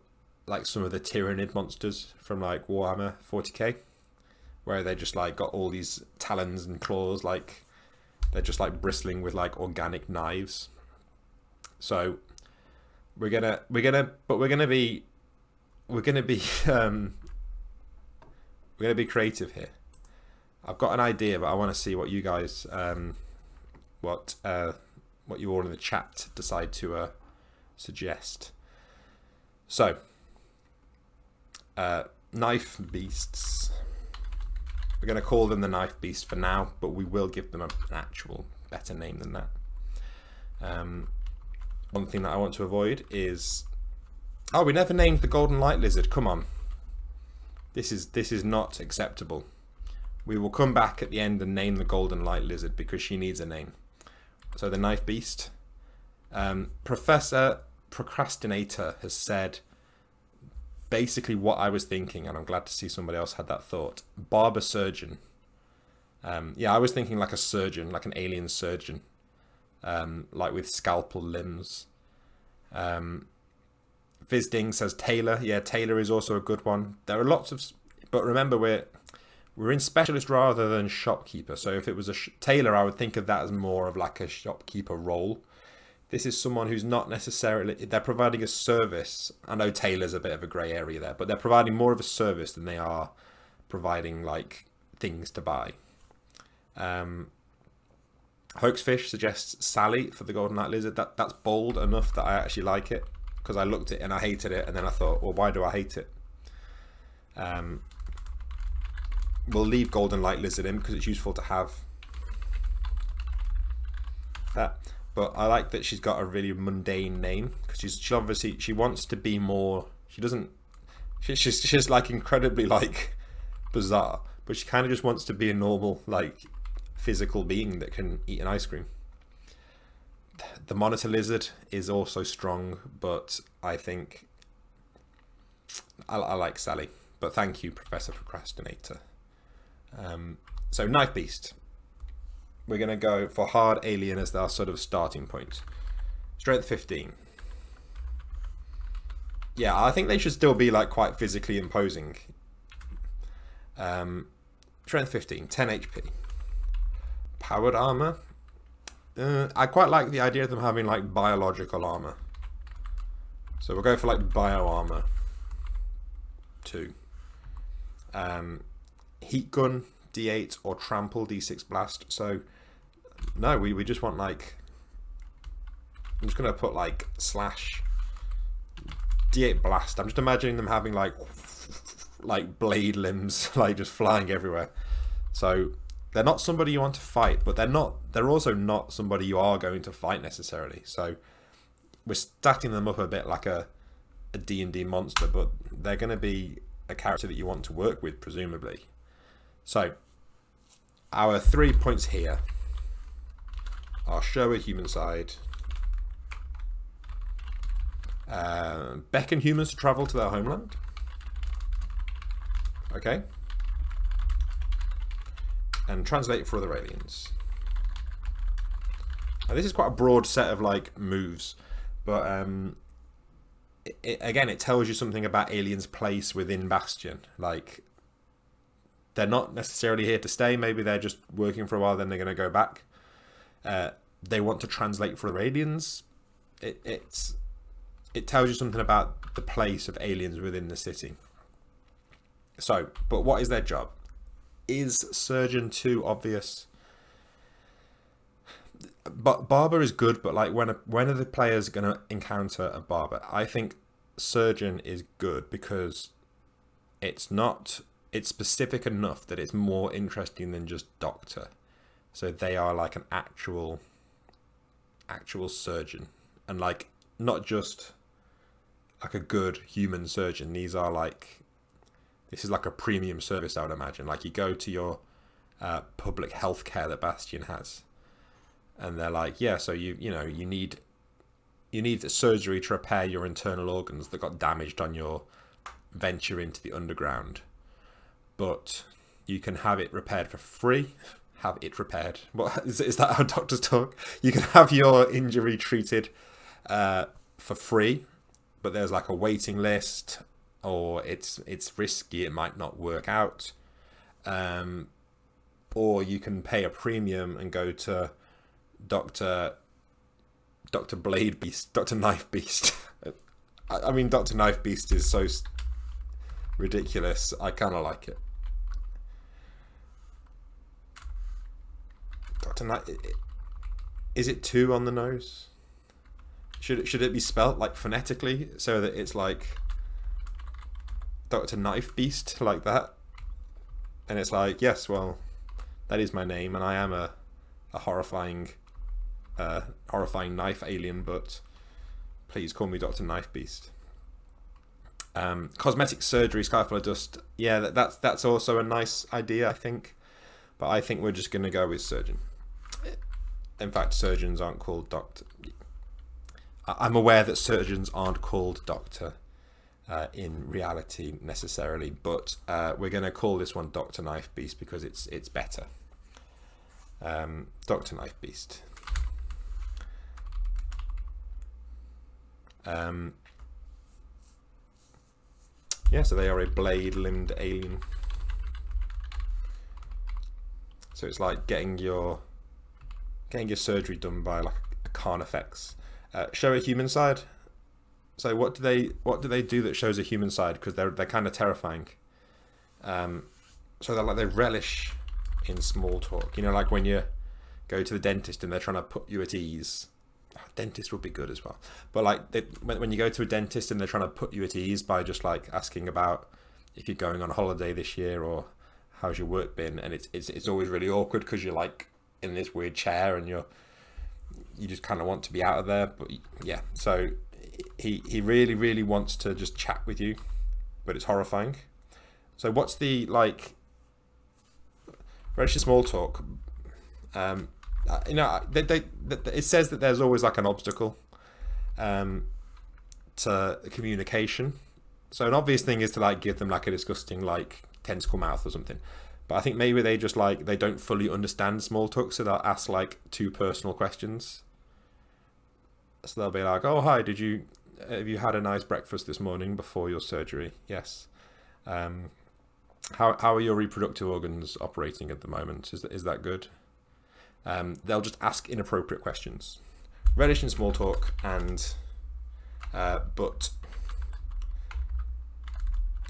S1: like some of the Tyranid monsters from like Warhammer 40k, where they just like got all these talons and claws, like they're just like bristling with like organic knives. So we're gonna we're gonna but we're gonna be we're gonna be [LAUGHS] um, we're gonna be creative here. I've got an idea, but I want to see what you guys um, what uh, what you all in the chat decide to uh, suggest. So, uh, knife beasts. We're going to call them the knife beast for now, but we will give them an actual better name than that. Um, one thing that I want to avoid is... Oh, we never named the golden light lizard. Come on. This is this is not acceptable. We will come back at the end and name the golden light lizard because she needs a name. So the knife beast. Um, Professor procrastinator has said basically what I was thinking, and I'm glad to see somebody else had that thought. Barber surgeon. Um, yeah, I was thinking like a surgeon, like an alien surgeon, um, like with scalpel limbs. Um, Vizding says Tailor. Yeah, Tailor is also a good one. There are lots of, but remember we're we're in specialist rather than shopkeeper. So if it was a tailor, I would think of that as more of like a shopkeeper role. This is someone who's not necessarily they're providing a service. I know tailor's a bit of a gray area there but they're providing more of a service than they are providing like things to buy. Um hoaxfish suggests sally for the golden Night lizard. That that's bold enough that i actually like it because i looked at it and i hated it and then i thought well why do i hate it? Um we'll leave golden light lizard in because it's useful to have that but I like that she's got a really mundane name because she's she obviously she wants to be more. She doesn't. She, she's she's like incredibly [LAUGHS] like bizarre, but she kind of just wants to be a normal like physical being that can eat an ice cream. The monitor lizard is also strong, but I think I, I like Sally. But thank you, Professor Procrastinator. Um, so knife beast we're going to go for hard alien as our sort of starting point. Strength 15. Yeah, I think they should still be like quite physically imposing. Um, strength 15, 10 HP. Powered armor. Uh, I quite like the idea of them having like biological armor. So we'll go for like bio armor. Two. Um, heat gun D8 or trample D6 blast. So no, we, we just want like, I'm just going to put like slash D8 blast. I'm just imagining them having like, like blade limbs, [LAUGHS] like just flying everywhere. So they're not somebody you want to fight, but they're not, they're also not somebody you are going to fight necessarily. So we're stacking them up a bit like a, a D&D monster, but they're going to be a character that you want to work with, presumably. So our three points here I'll show a human side. Uh, beckon humans to travel to their homeland. Okay. And translate for other aliens. Now, this is quite a broad set of like moves, but um, it, it, again, it tells you something about aliens' place within Bastion. Like, they're not necessarily here to stay. Maybe they're just working for a while, then they're going to go back. Uh, they want to translate for the aliens. It, it's it tells you something about the place of aliens within the city. So, but what is their job? Is Surgeon too obvious? But Barber is good, but like when a, when are the players going to encounter a Barber? I think Surgeon is good because it's not it's specific enough that it's more interesting than just Doctor. So they are like an actual actual surgeon and like not just like a good human surgeon. These are like this is like a premium service, I would imagine. Like you go to your uh, public health care that Bastion has, and they're like, yeah, so you you know you need you need the surgery to repair your internal organs that got damaged on your venture into the underground, but you can have it repaired for free. Have it repaired. What [LAUGHS] is, is that how doctors talk? You can have your injury treated uh, for free but there's like a waiting list or it's it's risky it might not work out um, or you can pay a premium and go to Dr. Dr. Blade Beast, Dr. Knife Beast. [LAUGHS] I, I mean, Dr. Knife Beast is so ridiculous. I kind of like it. Is it too on the nose? Should it, should it be spelt like phonetically so that it's like Doctor Knife Beast like that? And it's like, yes, well, that is my name, and I am a a horrifying, uh, horrifying knife alien, but please call me Doctor Knife Beast. Um, cosmetic surgery, Skyfall Dust. Yeah, that, that's that's also a nice idea, I think. But I think we're just going to go with surgeon. In fact, surgeons aren't called doctor. I'm aware that surgeons aren't called doctor uh, in reality necessarily, but uh, we're going to call this one Doctor Knife Beast because it's it's better. Um, Doctor Knife Beast. Um, yeah, so they are a blade-limbed alien. So it's like getting your getting your surgery done by like a Carnifex uh, show a human side. So what do they what do they do that shows a human side? Because they're they're kind of terrifying. Um, so they're like they relish in small talk. You know, like when you go to the dentist and they're trying to put you at ease. Dentist would be good as well. But like they, when when you go to a dentist and they're trying to put you at ease by just like asking about if you're going on holiday this year or how's your work been, and it's it's it's always really awkward because you're like in this weird chair and you're you just kind of want to be out of there. But yeah, so he he really really wants to just chat with you, but it's horrifying. So what's the like? Register small talk. Um, uh, you know, they, they, they, it says that there's always like an obstacle um, to communication. So an obvious thing is to like give them like a disgusting like tentacle mouth or something. But I think maybe they just like they don't fully understand small talk, so they'll ask like too personal questions so they'll be like, "Oh, hi, did you have you had a nice breakfast this morning before your surgery?" Yes. Um, how how are your reproductive organs operating at the moment? Is that, is that good? Um, they'll just ask inappropriate questions, relish in small talk, and uh, but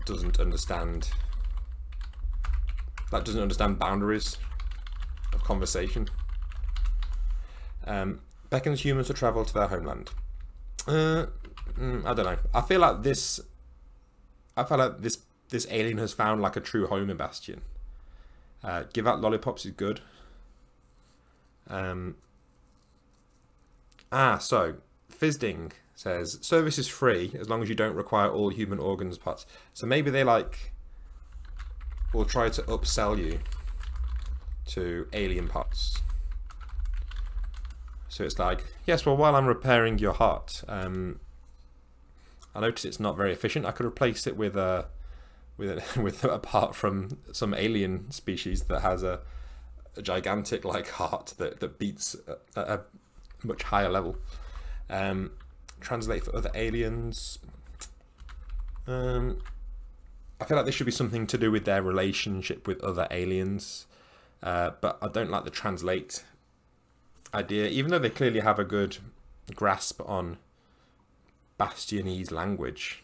S1: doesn't understand that doesn't understand boundaries of conversation. Um, beckons humans to travel to their homeland. Uh, mm, I don't know. I feel like this. I feel like this this alien has found like a true home in Bastion. Uh, give out lollipops is good. Um. Ah, so Fizding says service is free as long as you don't require all human organs parts. So maybe they like will try to upsell you to alien parts So it's like, yes, well, while I'm repairing your heart, um, I notice it's not very efficient. I could replace it with a, with a, [LAUGHS] with a part from some alien species that has a, a gigantic like heart that that beats at a much higher level. Um, translate for other aliens. Um, I feel like this should be something to do with their relationship with other aliens, uh, but I don't like the translate idea, even though they clearly have a good grasp on Bastionese language.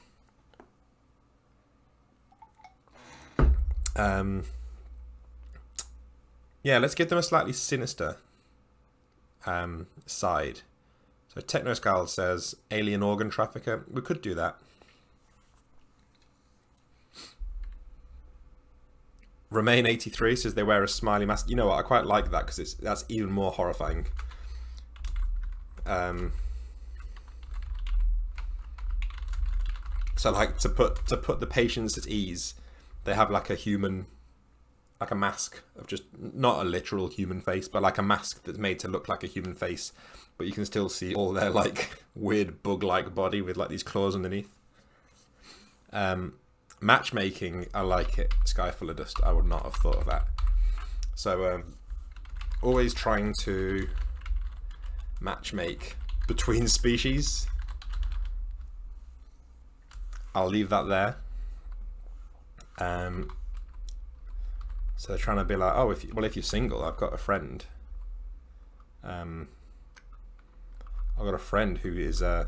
S1: Um, yeah, let's give them a slightly sinister um, side. So Technoscal says alien organ trafficker. We could do that. Remain 83 says they wear a smiley mask. You know what? I quite like that because it's that's even more horrifying. Um, so like to put to put the patients at ease, they have like a human, like a mask of just not a literal human face, but like a mask that's made to look like a human face, but you can still see all their like [LAUGHS] weird bug-like body with like these claws underneath. Um, matchmaking, I like it. Sky full of dust. I would not have thought of that. So um, always trying to matchmake between species. I'll leave that there. Um, so they're trying to be like, oh, if you, well, if you're single, I've got a friend. Um, I've got a friend who is uh,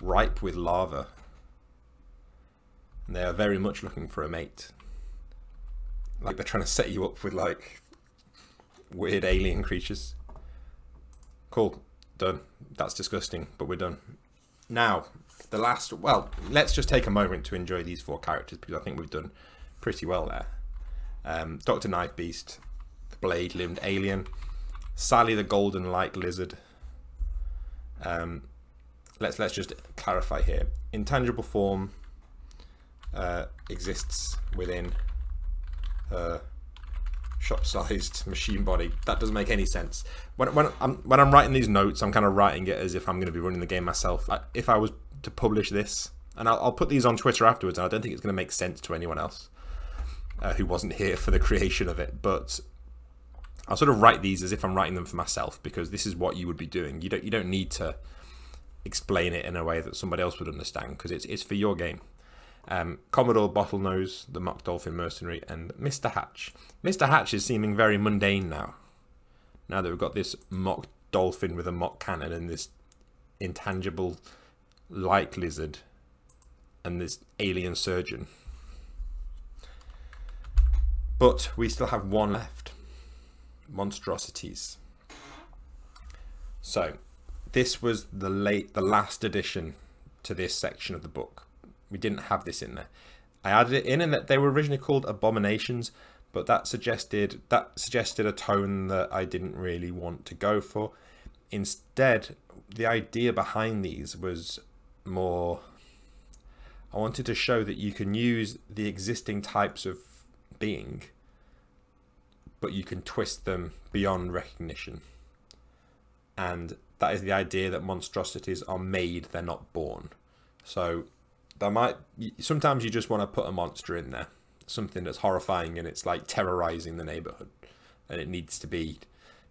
S1: ripe with larva and they are very much looking for a mate. Like they're trying to set you up with like weird alien creatures. Cool, done. That's disgusting, but we're done. Now, the last, well, let's just take a moment to enjoy these four characters because I think we've done pretty well there. Um, Dr. Knife Beast, the blade limbed alien, Sally the golden like lizard. Um, let's let's just clarify here. Intangible form, uh, exists within a shop-sized [LAUGHS] machine body. That doesn't make any sense. When, when, I'm, when I'm writing these notes, I'm kind of writing it as if I'm going to be running the game myself. if I was to publish this, and I'll, I'll, put these on Twitter afterwards, and I don't think it's going to make sense to anyone else uh, who wasn't here for the [LAUGHS] creation of it, but I'll sort of write these as if I'm writing them for myself because this is what you would be doing. You don't you don't need to explain it in a way that somebody else would understand because it's it's for your game. Um, Commodore Bottlenose, the Mock Dolphin Mercenary, and Mr. Hatch. Mr. Hatch is seeming very mundane now. Now that we've got this Mock Dolphin with a Mock Cannon and this intangible like lizard and this alien surgeon. But we still have one left. Monstrosities. So, this was the late, the last addition to this section of the book. We didn't have this in there. I added it in, and that they were originally called abominations, but that suggested that suggested a tone that I didn't really want to go for. Instead, the idea behind these was more. I wanted to show that you can use the existing types of being, but you can twist them beyond recognition. And that is the idea that monstrosities are made, they're not born. So there might sometimes you just want to put a monster in there, something that's horrifying and it's like terrorizing the neighborhood, and it needs to be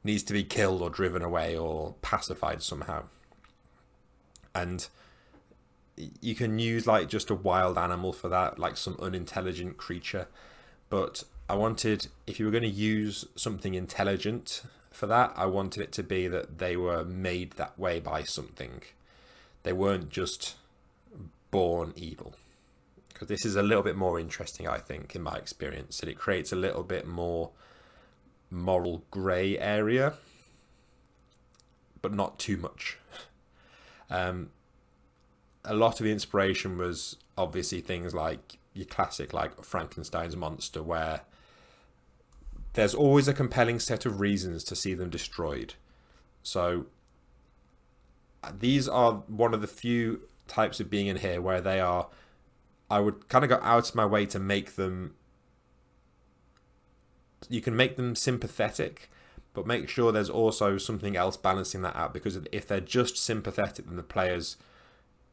S1: needs to be killed or driven away or pacified somehow. And you can use like just a wild animal for that, like some unintelligent creature. But I wanted, if you were going to use something intelligent for that, I wanted it to be that they were made that way by something. They weren't just born evil. Because this is a little bit more interesting i think in my experience and it creates a little bit more moral grey area but not too much. [LAUGHS] Um, a lot of the inspiration was obviously things like your classic like frankenstein's monster where there's always a compelling set of reasons to see them destroyed. So these are one of the few types of being in here where they are I would kind of go out of my way to make them you can make them sympathetic but make sure there's also something else balancing that out because if they're just sympathetic then the players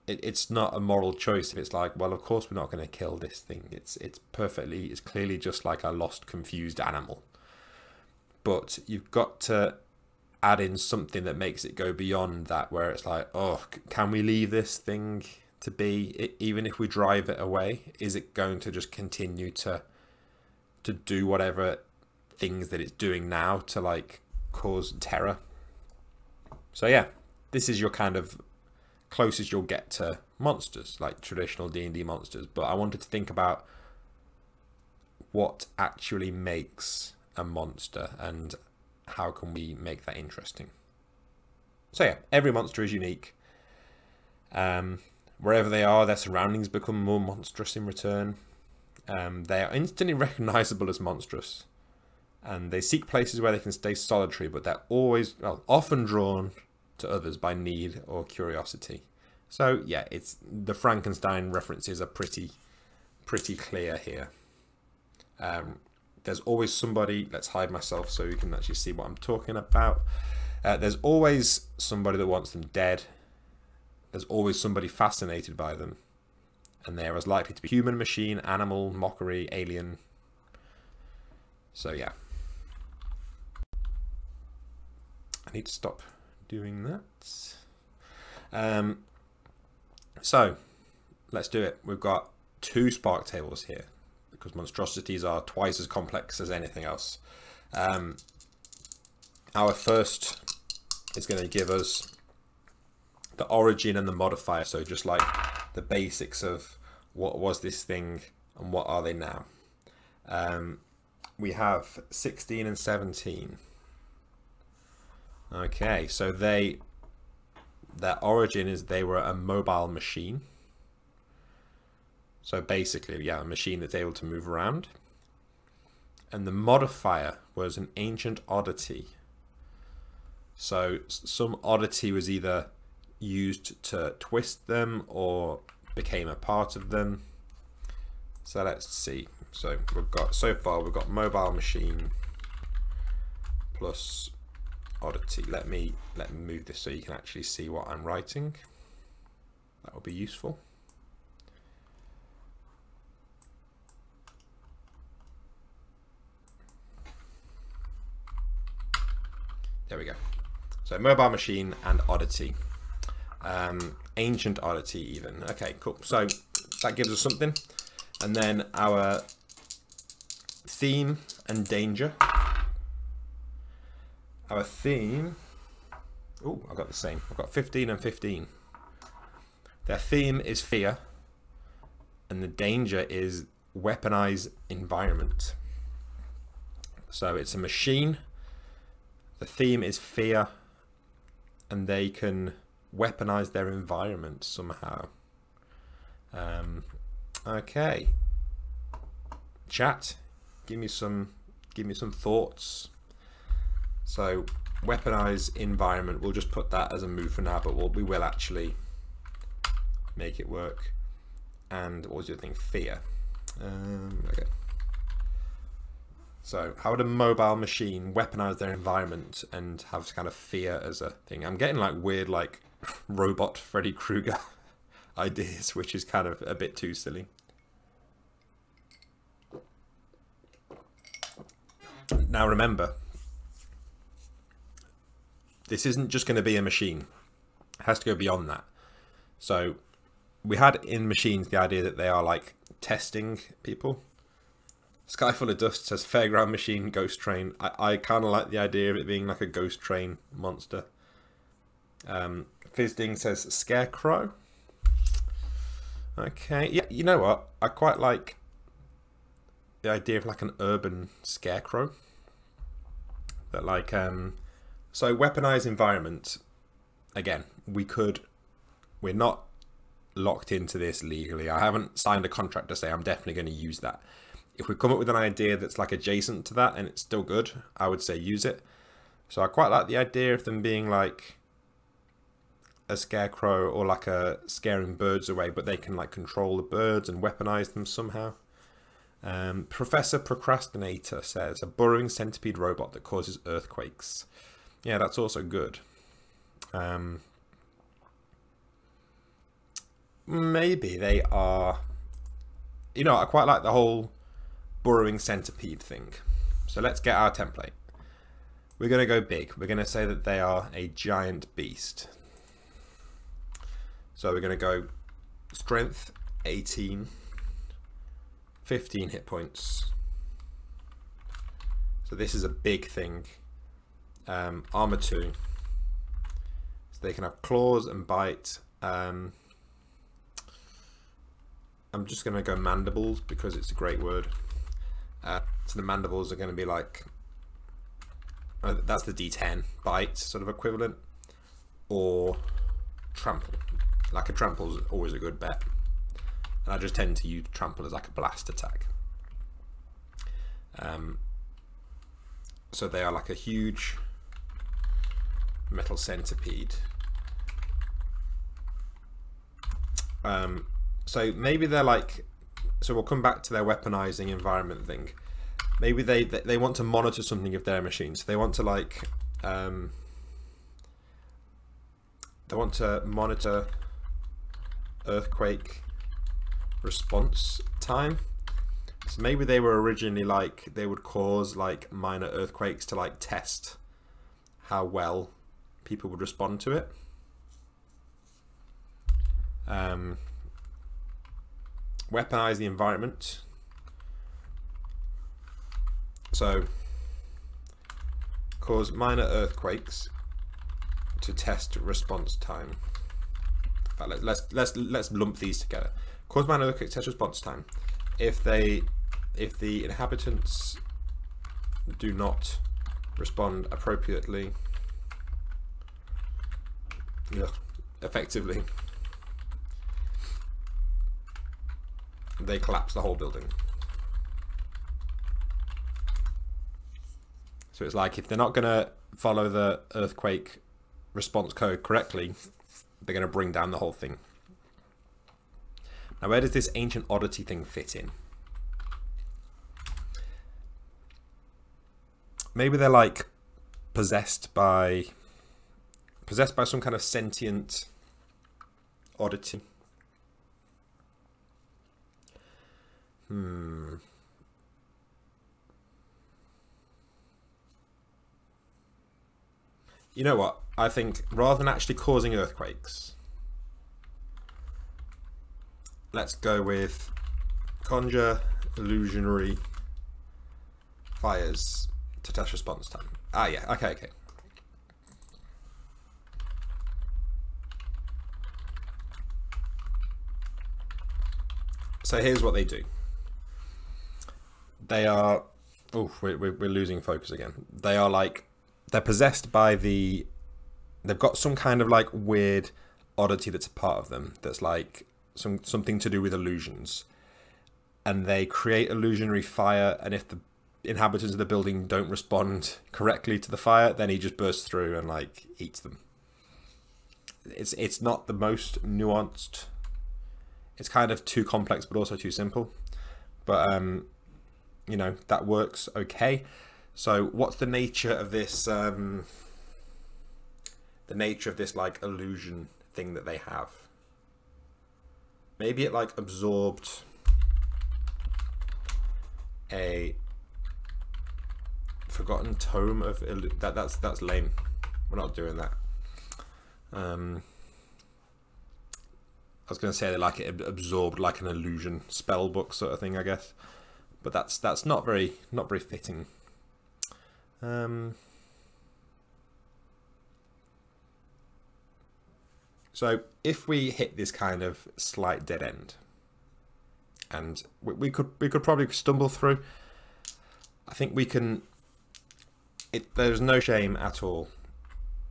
S1: it, it's not a moral choice if it's like well of course we're not going to kill this thing. It's it's perfectly it's clearly just like a lost confused animal. But you've got to add in something that makes it go beyond that where it's like oh can we leave this thing to be? Even if we drive it away is it going to just continue to to do whatever things that it's doing now to like cause terror? So yeah this is your kind of closest you'll get to monsters like traditional D&D monsters. But I wanted to think about what actually makes a monster and how can we make that interesting? So yeah every monster is unique. Um, wherever they are their surroundings become more monstrous in return. Um, they are instantly [LAUGHS] recognizable as monstrous. And they seek places where they can stay solitary but they're always well, often drawn to others by need or curiosity. So yeah it's the Frankenstein references are pretty pretty clear here. Um, there's always somebody let's hide myself so you can actually see what I'm talking about. Uh, there's always somebody that wants them dead. There's always somebody fascinated by them. And they're as likely to be human machine animal mockery alien. So yeah. I need to stop doing that. Um, so let's do it. We've got two spark tables here because monstrosities are twice as complex as anything else. Um, our first is going to give us the origin and the modifier, so just like the basics of what was this thing and what are they now. Um, we have 16 and 17. Okay, so they their origin is they were a mobile machine. So basically, yeah, a machine that's able to move around. And the modifier was an ancient oddity. So some oddity was either used to twist them or became a part of them. So let's see. So we've got, so far we've got mobile machine plus oddity. Let me, let me move this so you can actually see what I'm writing. That will be useful. There we go. So mobile machine and oddity. Um, ancient oddity even. Okay, cool. So that gives us something. And then our theme and danger. Our theme. Oh, I've got the same. I've got 15 and 15. Their theme is fear. And the danger is weaponize environment. So it's a machine the theme is fear and they can weaponize their environment somehow. Um, okay. Chat, give me some give me some thoughts. So weaponize environment, we'll just put that as a move for now, but we'll, we will actually make it work. And what was your thing? Fear. Um, okay. So how would a mobile machine weaponize their environment and have kind of fear as a thing? I'm getting like weird like [LAUGHS] robot Freddy Krueger [LAUGHS] ideas, which is kind of a bit too silly. Now remember, this isn't just going to be a machine. It has to go beyond that. So we had in machines the idea that they are like testing people Sky Full of Dust says Fairground Machine Ghost Train. I, I kind of like the idea of it being like a ghost train monster. Um, Fizding says Scarecrow. Okay, yeah, you know what? I quite like the idea of like an urban scarecrow. That like, um, so weaponized environment. Again, we could, we're not locked into this legally. I haven't signed a contract to say I'm definitely going to use that if we come up with an idea that's like adjacent to that and it's still good, I would say use it. So I quite like the idea of them being like a scarecrow or like a scaring birds away, but they can like control the birds and weaponize them somehow. Um, Professor Procrastinator says a burrowing centipede robot that causes earthquakes. Yeah, that's also good. Um, maybe they are. You know, I quite like the whole burrowing centipede thing. So let's get our template. We're going to go big. We're going to say that they are a giant beast. So we're going to go strength 18, 15 hit points. So this is a big thing. Um, armor 2. So they can have claws and bite. Um, I'm just going to go mandibles because it's a great word. Uh, so the mandibles are going to be like uh, that's the D10 bite sort of equivalent, or trample. Like a trample is always a good bet, and I just tend to use trample as like a blast attack. Um, so they are like a huge metal centipede. Um, so maybe they're like, so we'll come back to their weaponizing environment thing maybe they they want to monitor something of their machines. They want to like um, they want to monitor earthquake response time. So maybe they were originally like they would cause like minor earthquakes to like test how well people would respond to it. Um, weaponize the environment so, cause minor earthquakes to test response time. But let's let's let's lump these together. Cause minor earthquakes to test response time. If they if the inhabitants do not respond appropriately, yeah, effectively, they collapse the whole building. So it's like if they're not going to follow the earthquake response code correctly, they're going to bring down the whole thing. Now, where does this ancient oddity thing fit in? Maybe they're like possessed by possessed by some kind of sentient oddity. Hmm. you know what? I think rather than actually causing earthquakes, let's go with conjure illusionary fires to test response time. Ah, yeah. Okay, okay. So here's what they do. They are. Oh, we're, we're losing focus again. They are like they're possessed by the they've got some kind of like weird oddity that's a part of them that's like some something to do with illusions and they create illusionary fire and if the inhabitants of the building don't respond correctly to the fire then he just bursts through and like eats them it's it's not the most nuanced it's kind of too complex but also too simple but um you know that works okay. So what's the nature of this, um, the nature of this like illusion thing that they have? Maybe it like absorbed a forgotten tome of that that's that's lame. We're not doing that. Um I was to say they like it absorbed like an illusion spell book sort of thing I guess but that's that's not very not very fitting um, so if we hit this kind of slight dead end, and we, we could we could probably stumble through. I think we can. It there's no shame at all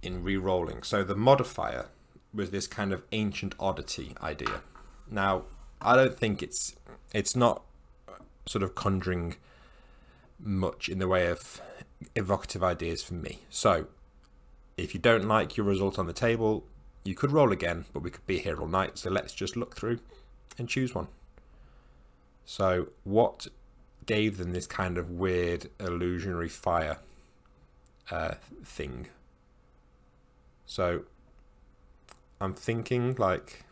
S1: in re-rolling. So the modifier was this kind of ancient oddity idea. Now I don't think it's it's not sort of conjuring much in the way of evocative ideas for me. So, if you don't like your result on the table, you could roll again, but we could be here all night. So let's just look through and choose one. So what gave them this kind of weird illusionary fire uh, thing. So I'm thinking like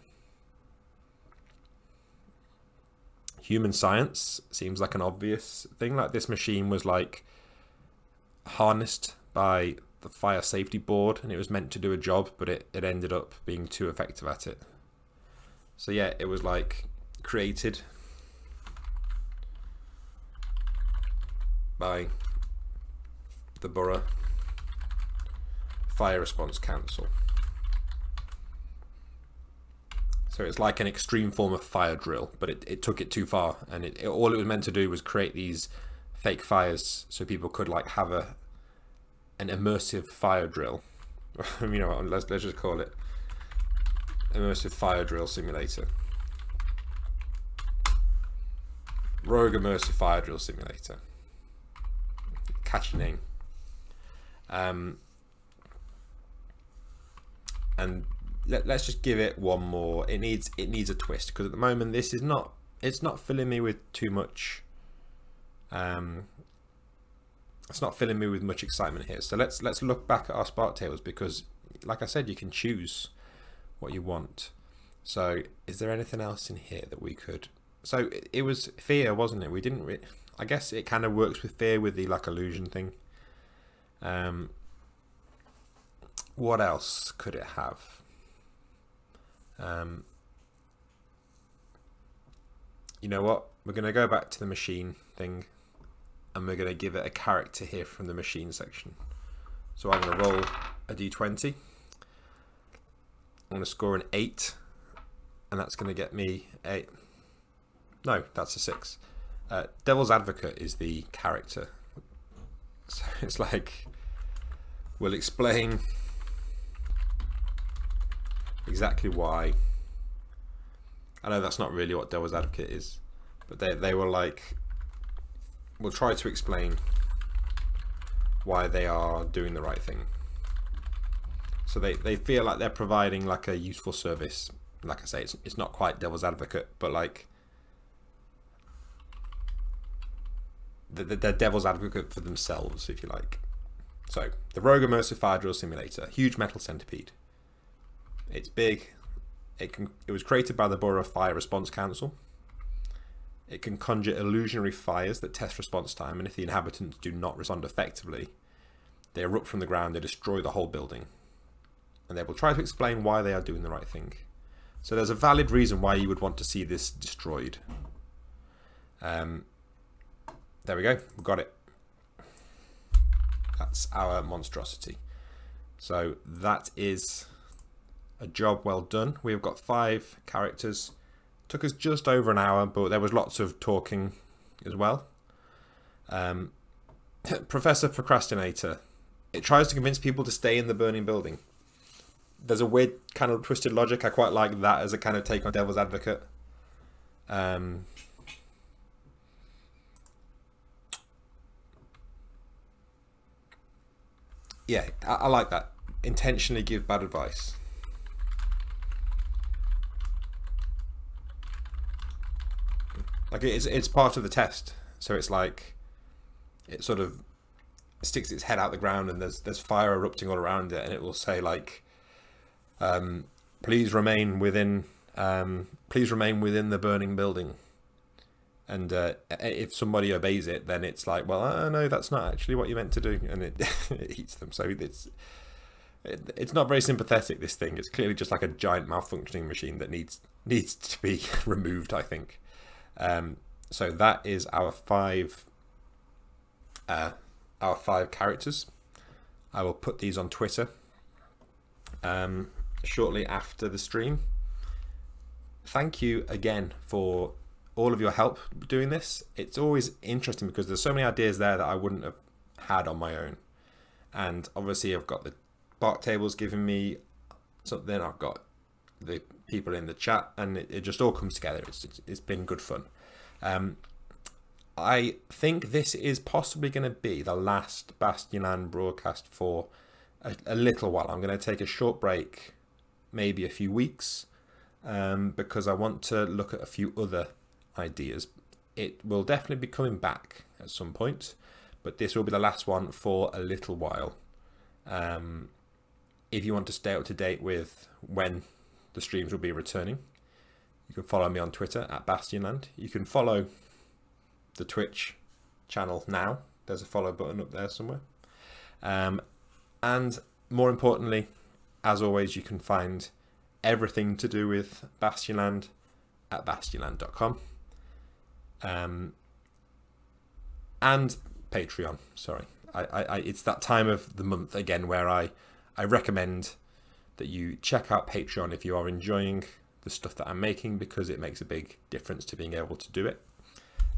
S1: human science seems like an obvious thing. Like this machine was like harnessed by the fire safety board and it was meant to do a job, but it, it ended up being too effective at it. So yeah, it was like created by the Borough Fire Response Council. So it's like an extreme form of fire drill, but it, it took it too far. And it, it, all it was meant to do was create these fake fires so people could like have a an immersive fire drill. [LAUGHS] you know let's, let's just call it immersive fire drill simulator. Rogue immersive fire drill simulator. Catchy name. Um, and let, us just give it one more. It needs it needs a twist because at the moment this is not it's not filling me with too much. Um, it's not filling me with much excitement here. So let's let's look back at our spark tables because, like I said, you can choose what you want. So is there anything else in here that we could? So it, it was fear, wasn't it? We didn't. Re I guess it kind of works with fear with the like illusion thing. Um, what else could it have? Um, you know what? We're going to go back to the machine thing and we're going to give it a character here from the machine section. So I'm going to roll a d20. I'm going to score an 8 and that's going to get me a... No, that's a 6. Uh, Devil's Advocate is the character. [LAUGHS] So it's like, we'll explain exactly why. I know that's not really what Devil's Advocate is, but they, they were like, we'll try to explain why they are doing the right thing. So they, they feel like they're providing like a useful service. Like I say, it's, it's not quite devil's advocate, but like they're devil's advocate for themselves, if you like. So the Rogue Immersive Fire Drill Simulator, huge metal centipede. It's big. It can. It was created by the Borough Fire Response Council. It can conjure illusionary fires that test response time, and if the inhabitants do not respond effectively, they erupt from the ground, they destroy the whole building. And they will try to explain why they are doing the right thing. So there's a valid reason why you would want to see this destroyed. Um, there we go, we got it. That's our monstrosity. So that is a job well done. We've got five characters Took us just over an hour, but there was lots of talking as well. Um, [COUGHS] Professor Procrastinator. It tries to convince people to stay in the burning building. There's a weird kind of twisted logic. I quite like that as a kind of take on Devil's Advocate. Um, yeah, I, I like that. Intentionally give bad advice. Like it's it's part of the test. So it's like it sort of sticks its head out the ground and there's there's fire erupting all around it and it will say like um, please remain within um, please remain within the burning building. And uh, if somebody obeys it then it's like well uh, no that's not actually what you meant to do. And it, [LAUGHS] it eats them. So it's it's not very sympathetic this thing. It's clearly just like a giant malfunctioning machine that needs needs to be [LAUGHS] removed i think um, so that is our five uh, our five characters. I will put these on Twitter um, shortly after the stream. Thank you again for all of your help doing this. It's always interesting because there's so many ideas there that I wouldn't have had on my own. And obviously I've got the spark tables giving me something. I've got the people in the chat and it, it just all comes together. It's, it's, it's been good fun. Um, I think this is possibly going to be the last Bastionland broadcast for a, a, little while. I'm going to take a short break, maybe a few weeks, um, because I want to look at a few other ideas. it will definitely be coming back at some point, but this will be the last one for a little while. Um, if you want to stay up to date with when the streams will be returning, you can follow me on Twitter at Bastionland. You can follow the Twitch channel now. There's a follow button up there somewhere. Um, and more importantly, as always, you can find everything to do with Bastionland at bastionland.com. Um, and Patreon, sorry. I, I, I, it's that time of the month again where I, I recommend that you check out Patreon if you are enjoying the stuff that I'm making because it makes a big difference to being able to do it.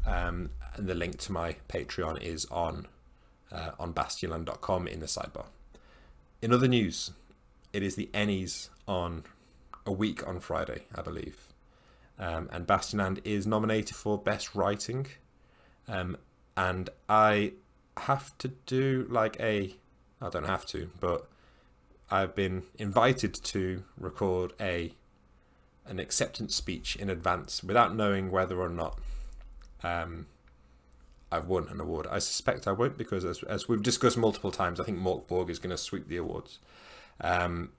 S1: Um, and the link to my Patreon is on uh, on bastionland.com in the sidebar. In other news, it is the Ennies on a week on Friday, I believe. Um, and Bastionland is nominated for Best Writing. Um, and I have to do like a, I don't have to, but I've been invited to record a an acceptance speech in advance without knowing whether or not um, I've won an award. I suspect I won't because, as, as we've discussed multiple times, I think Mörk Borg is going to sweep the awards. Um,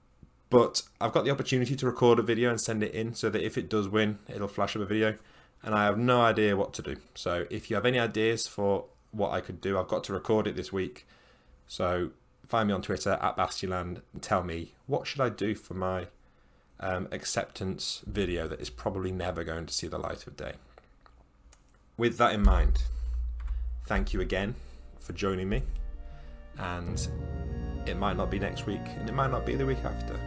S1: but I've got the opportunity to record a video and send it in so that if it does win, it'll flash up a video. And I have no idea what to do. So if you have any ideas for what I could do, I've got to record it this week. So find me on Twitter at Bastionland and tell me what should I do for my um, acceptance video that is probably never going to see the light of day. With that in mind, thank you again for joining me. And it might not be next week, and it might not be the week after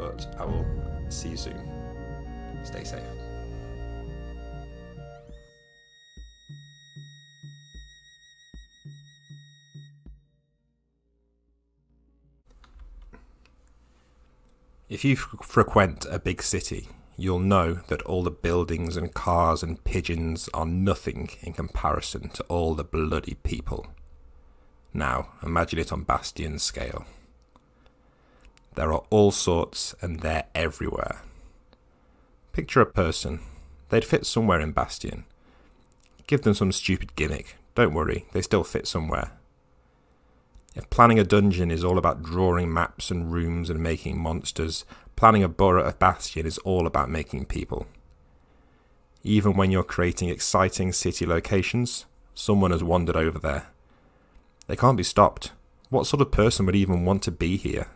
S1: but I will see you soon. Stay safe. If you frequent a big city, you'll know that all the buildings and cars and pigeons are nothing in comparison to all the bloody people. Now, imagine it on Bastion scale. There are all sorts and they're everywhere. Picture a person. They'd fit somewhere in Bastion. Give them some stupid gimmick. Don't worry, they still fit somewhere. If planning a dungeon is all about drawing maps and rooms and making monsters, planning a borough of Bastion is all about making people. Even when you're creating exciting city locations, someone has wandered over there. They can't be stopped. What sort of person would even want to be here?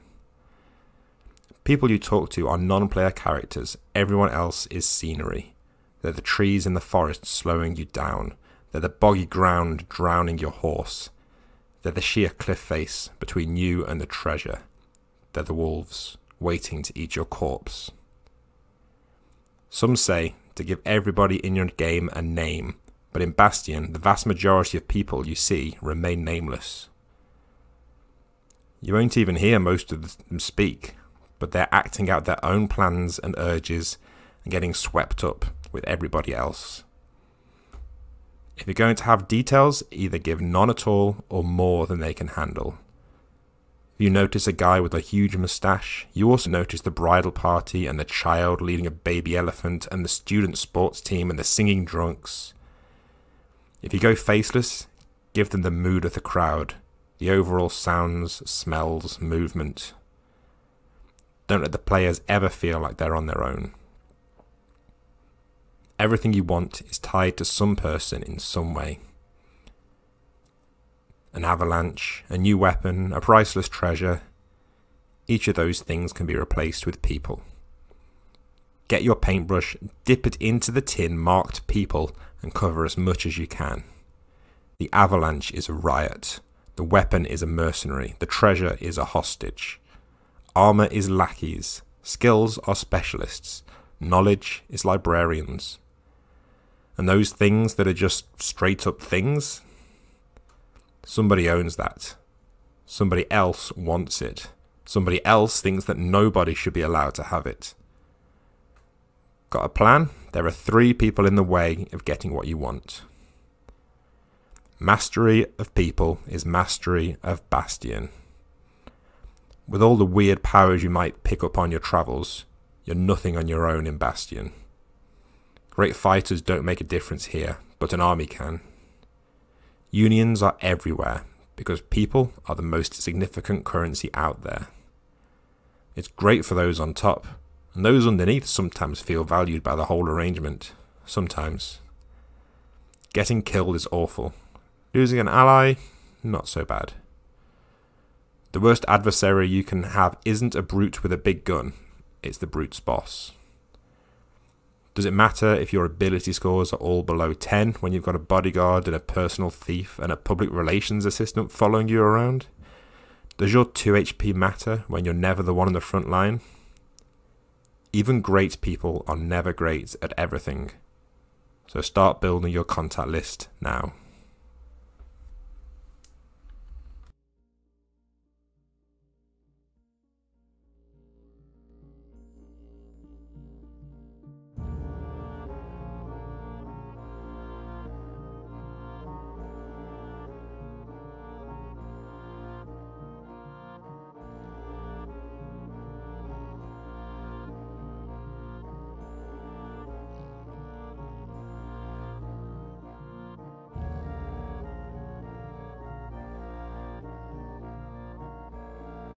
S1: People you talk to are non player characters, everyone else is scenery. They're the trees in the forest slowing you down, they're the boggy ground drowning your horse, they're the sheer cliff face between you and the treasure, they're the wolves waiting to eat your corpse. Some say to give everybody in your game a name, but in Bastion, the vast majority of people you see remain nameless. You won't even hear most of them speak but they're acting out their own plans and urges and getting swept up with everybody else. If you're going to have details, either give none at all or more than they can handle. If you notice a guy with a huge moustache, you also notice the bridal party and the child leading a baby elephant and the student sports team and the singing drunks. If you go faceless, give them the mood of the crowd, the overall sounds, smells, movement. Don't let the players ever feel like they're on their own. Everything you want is tied to some person in some way. An avalanche, a new weapon, a priceless treasure. Each of those things can be replaced with people. Get your paintbrush, dip it into the tin marked people, and cover as much as you can. The avalanche is a riot. The weapon is a mercenary. The treasure is a hostage. Armour is lackeys, skills are specialists, knowledge is librarians. And those things that are just straight up things, somebody owns that. Somebody else wants it. Somebody else thinks that nobody should be allowed to have it. Got a plan? There are three people in the way of getting what you want. Mastery of people is mastery of Bastion. With all the weird powers you might pick up on your travels, you're nothing on your own in Bastion. Great fighters don't make a difference here, but an army can. Unions are everywhere because people are the most significant currency out there. It's great for those on top, and those underneath sometimes feel valued by the whole arrangement. Sometimes. Getting killed is awful. Losing an ally, not so bad. The worst adversary you can have isn't a brute with a big gun, it's the brute's boss. Does it matter if your ability scores are all below 10 when you've got a bodyguard and a personal thief and a public relations assistant following you around? Does your 2 HP matter when you're never the one on the front line? Even great people are never great at everything. So start building your contact list now.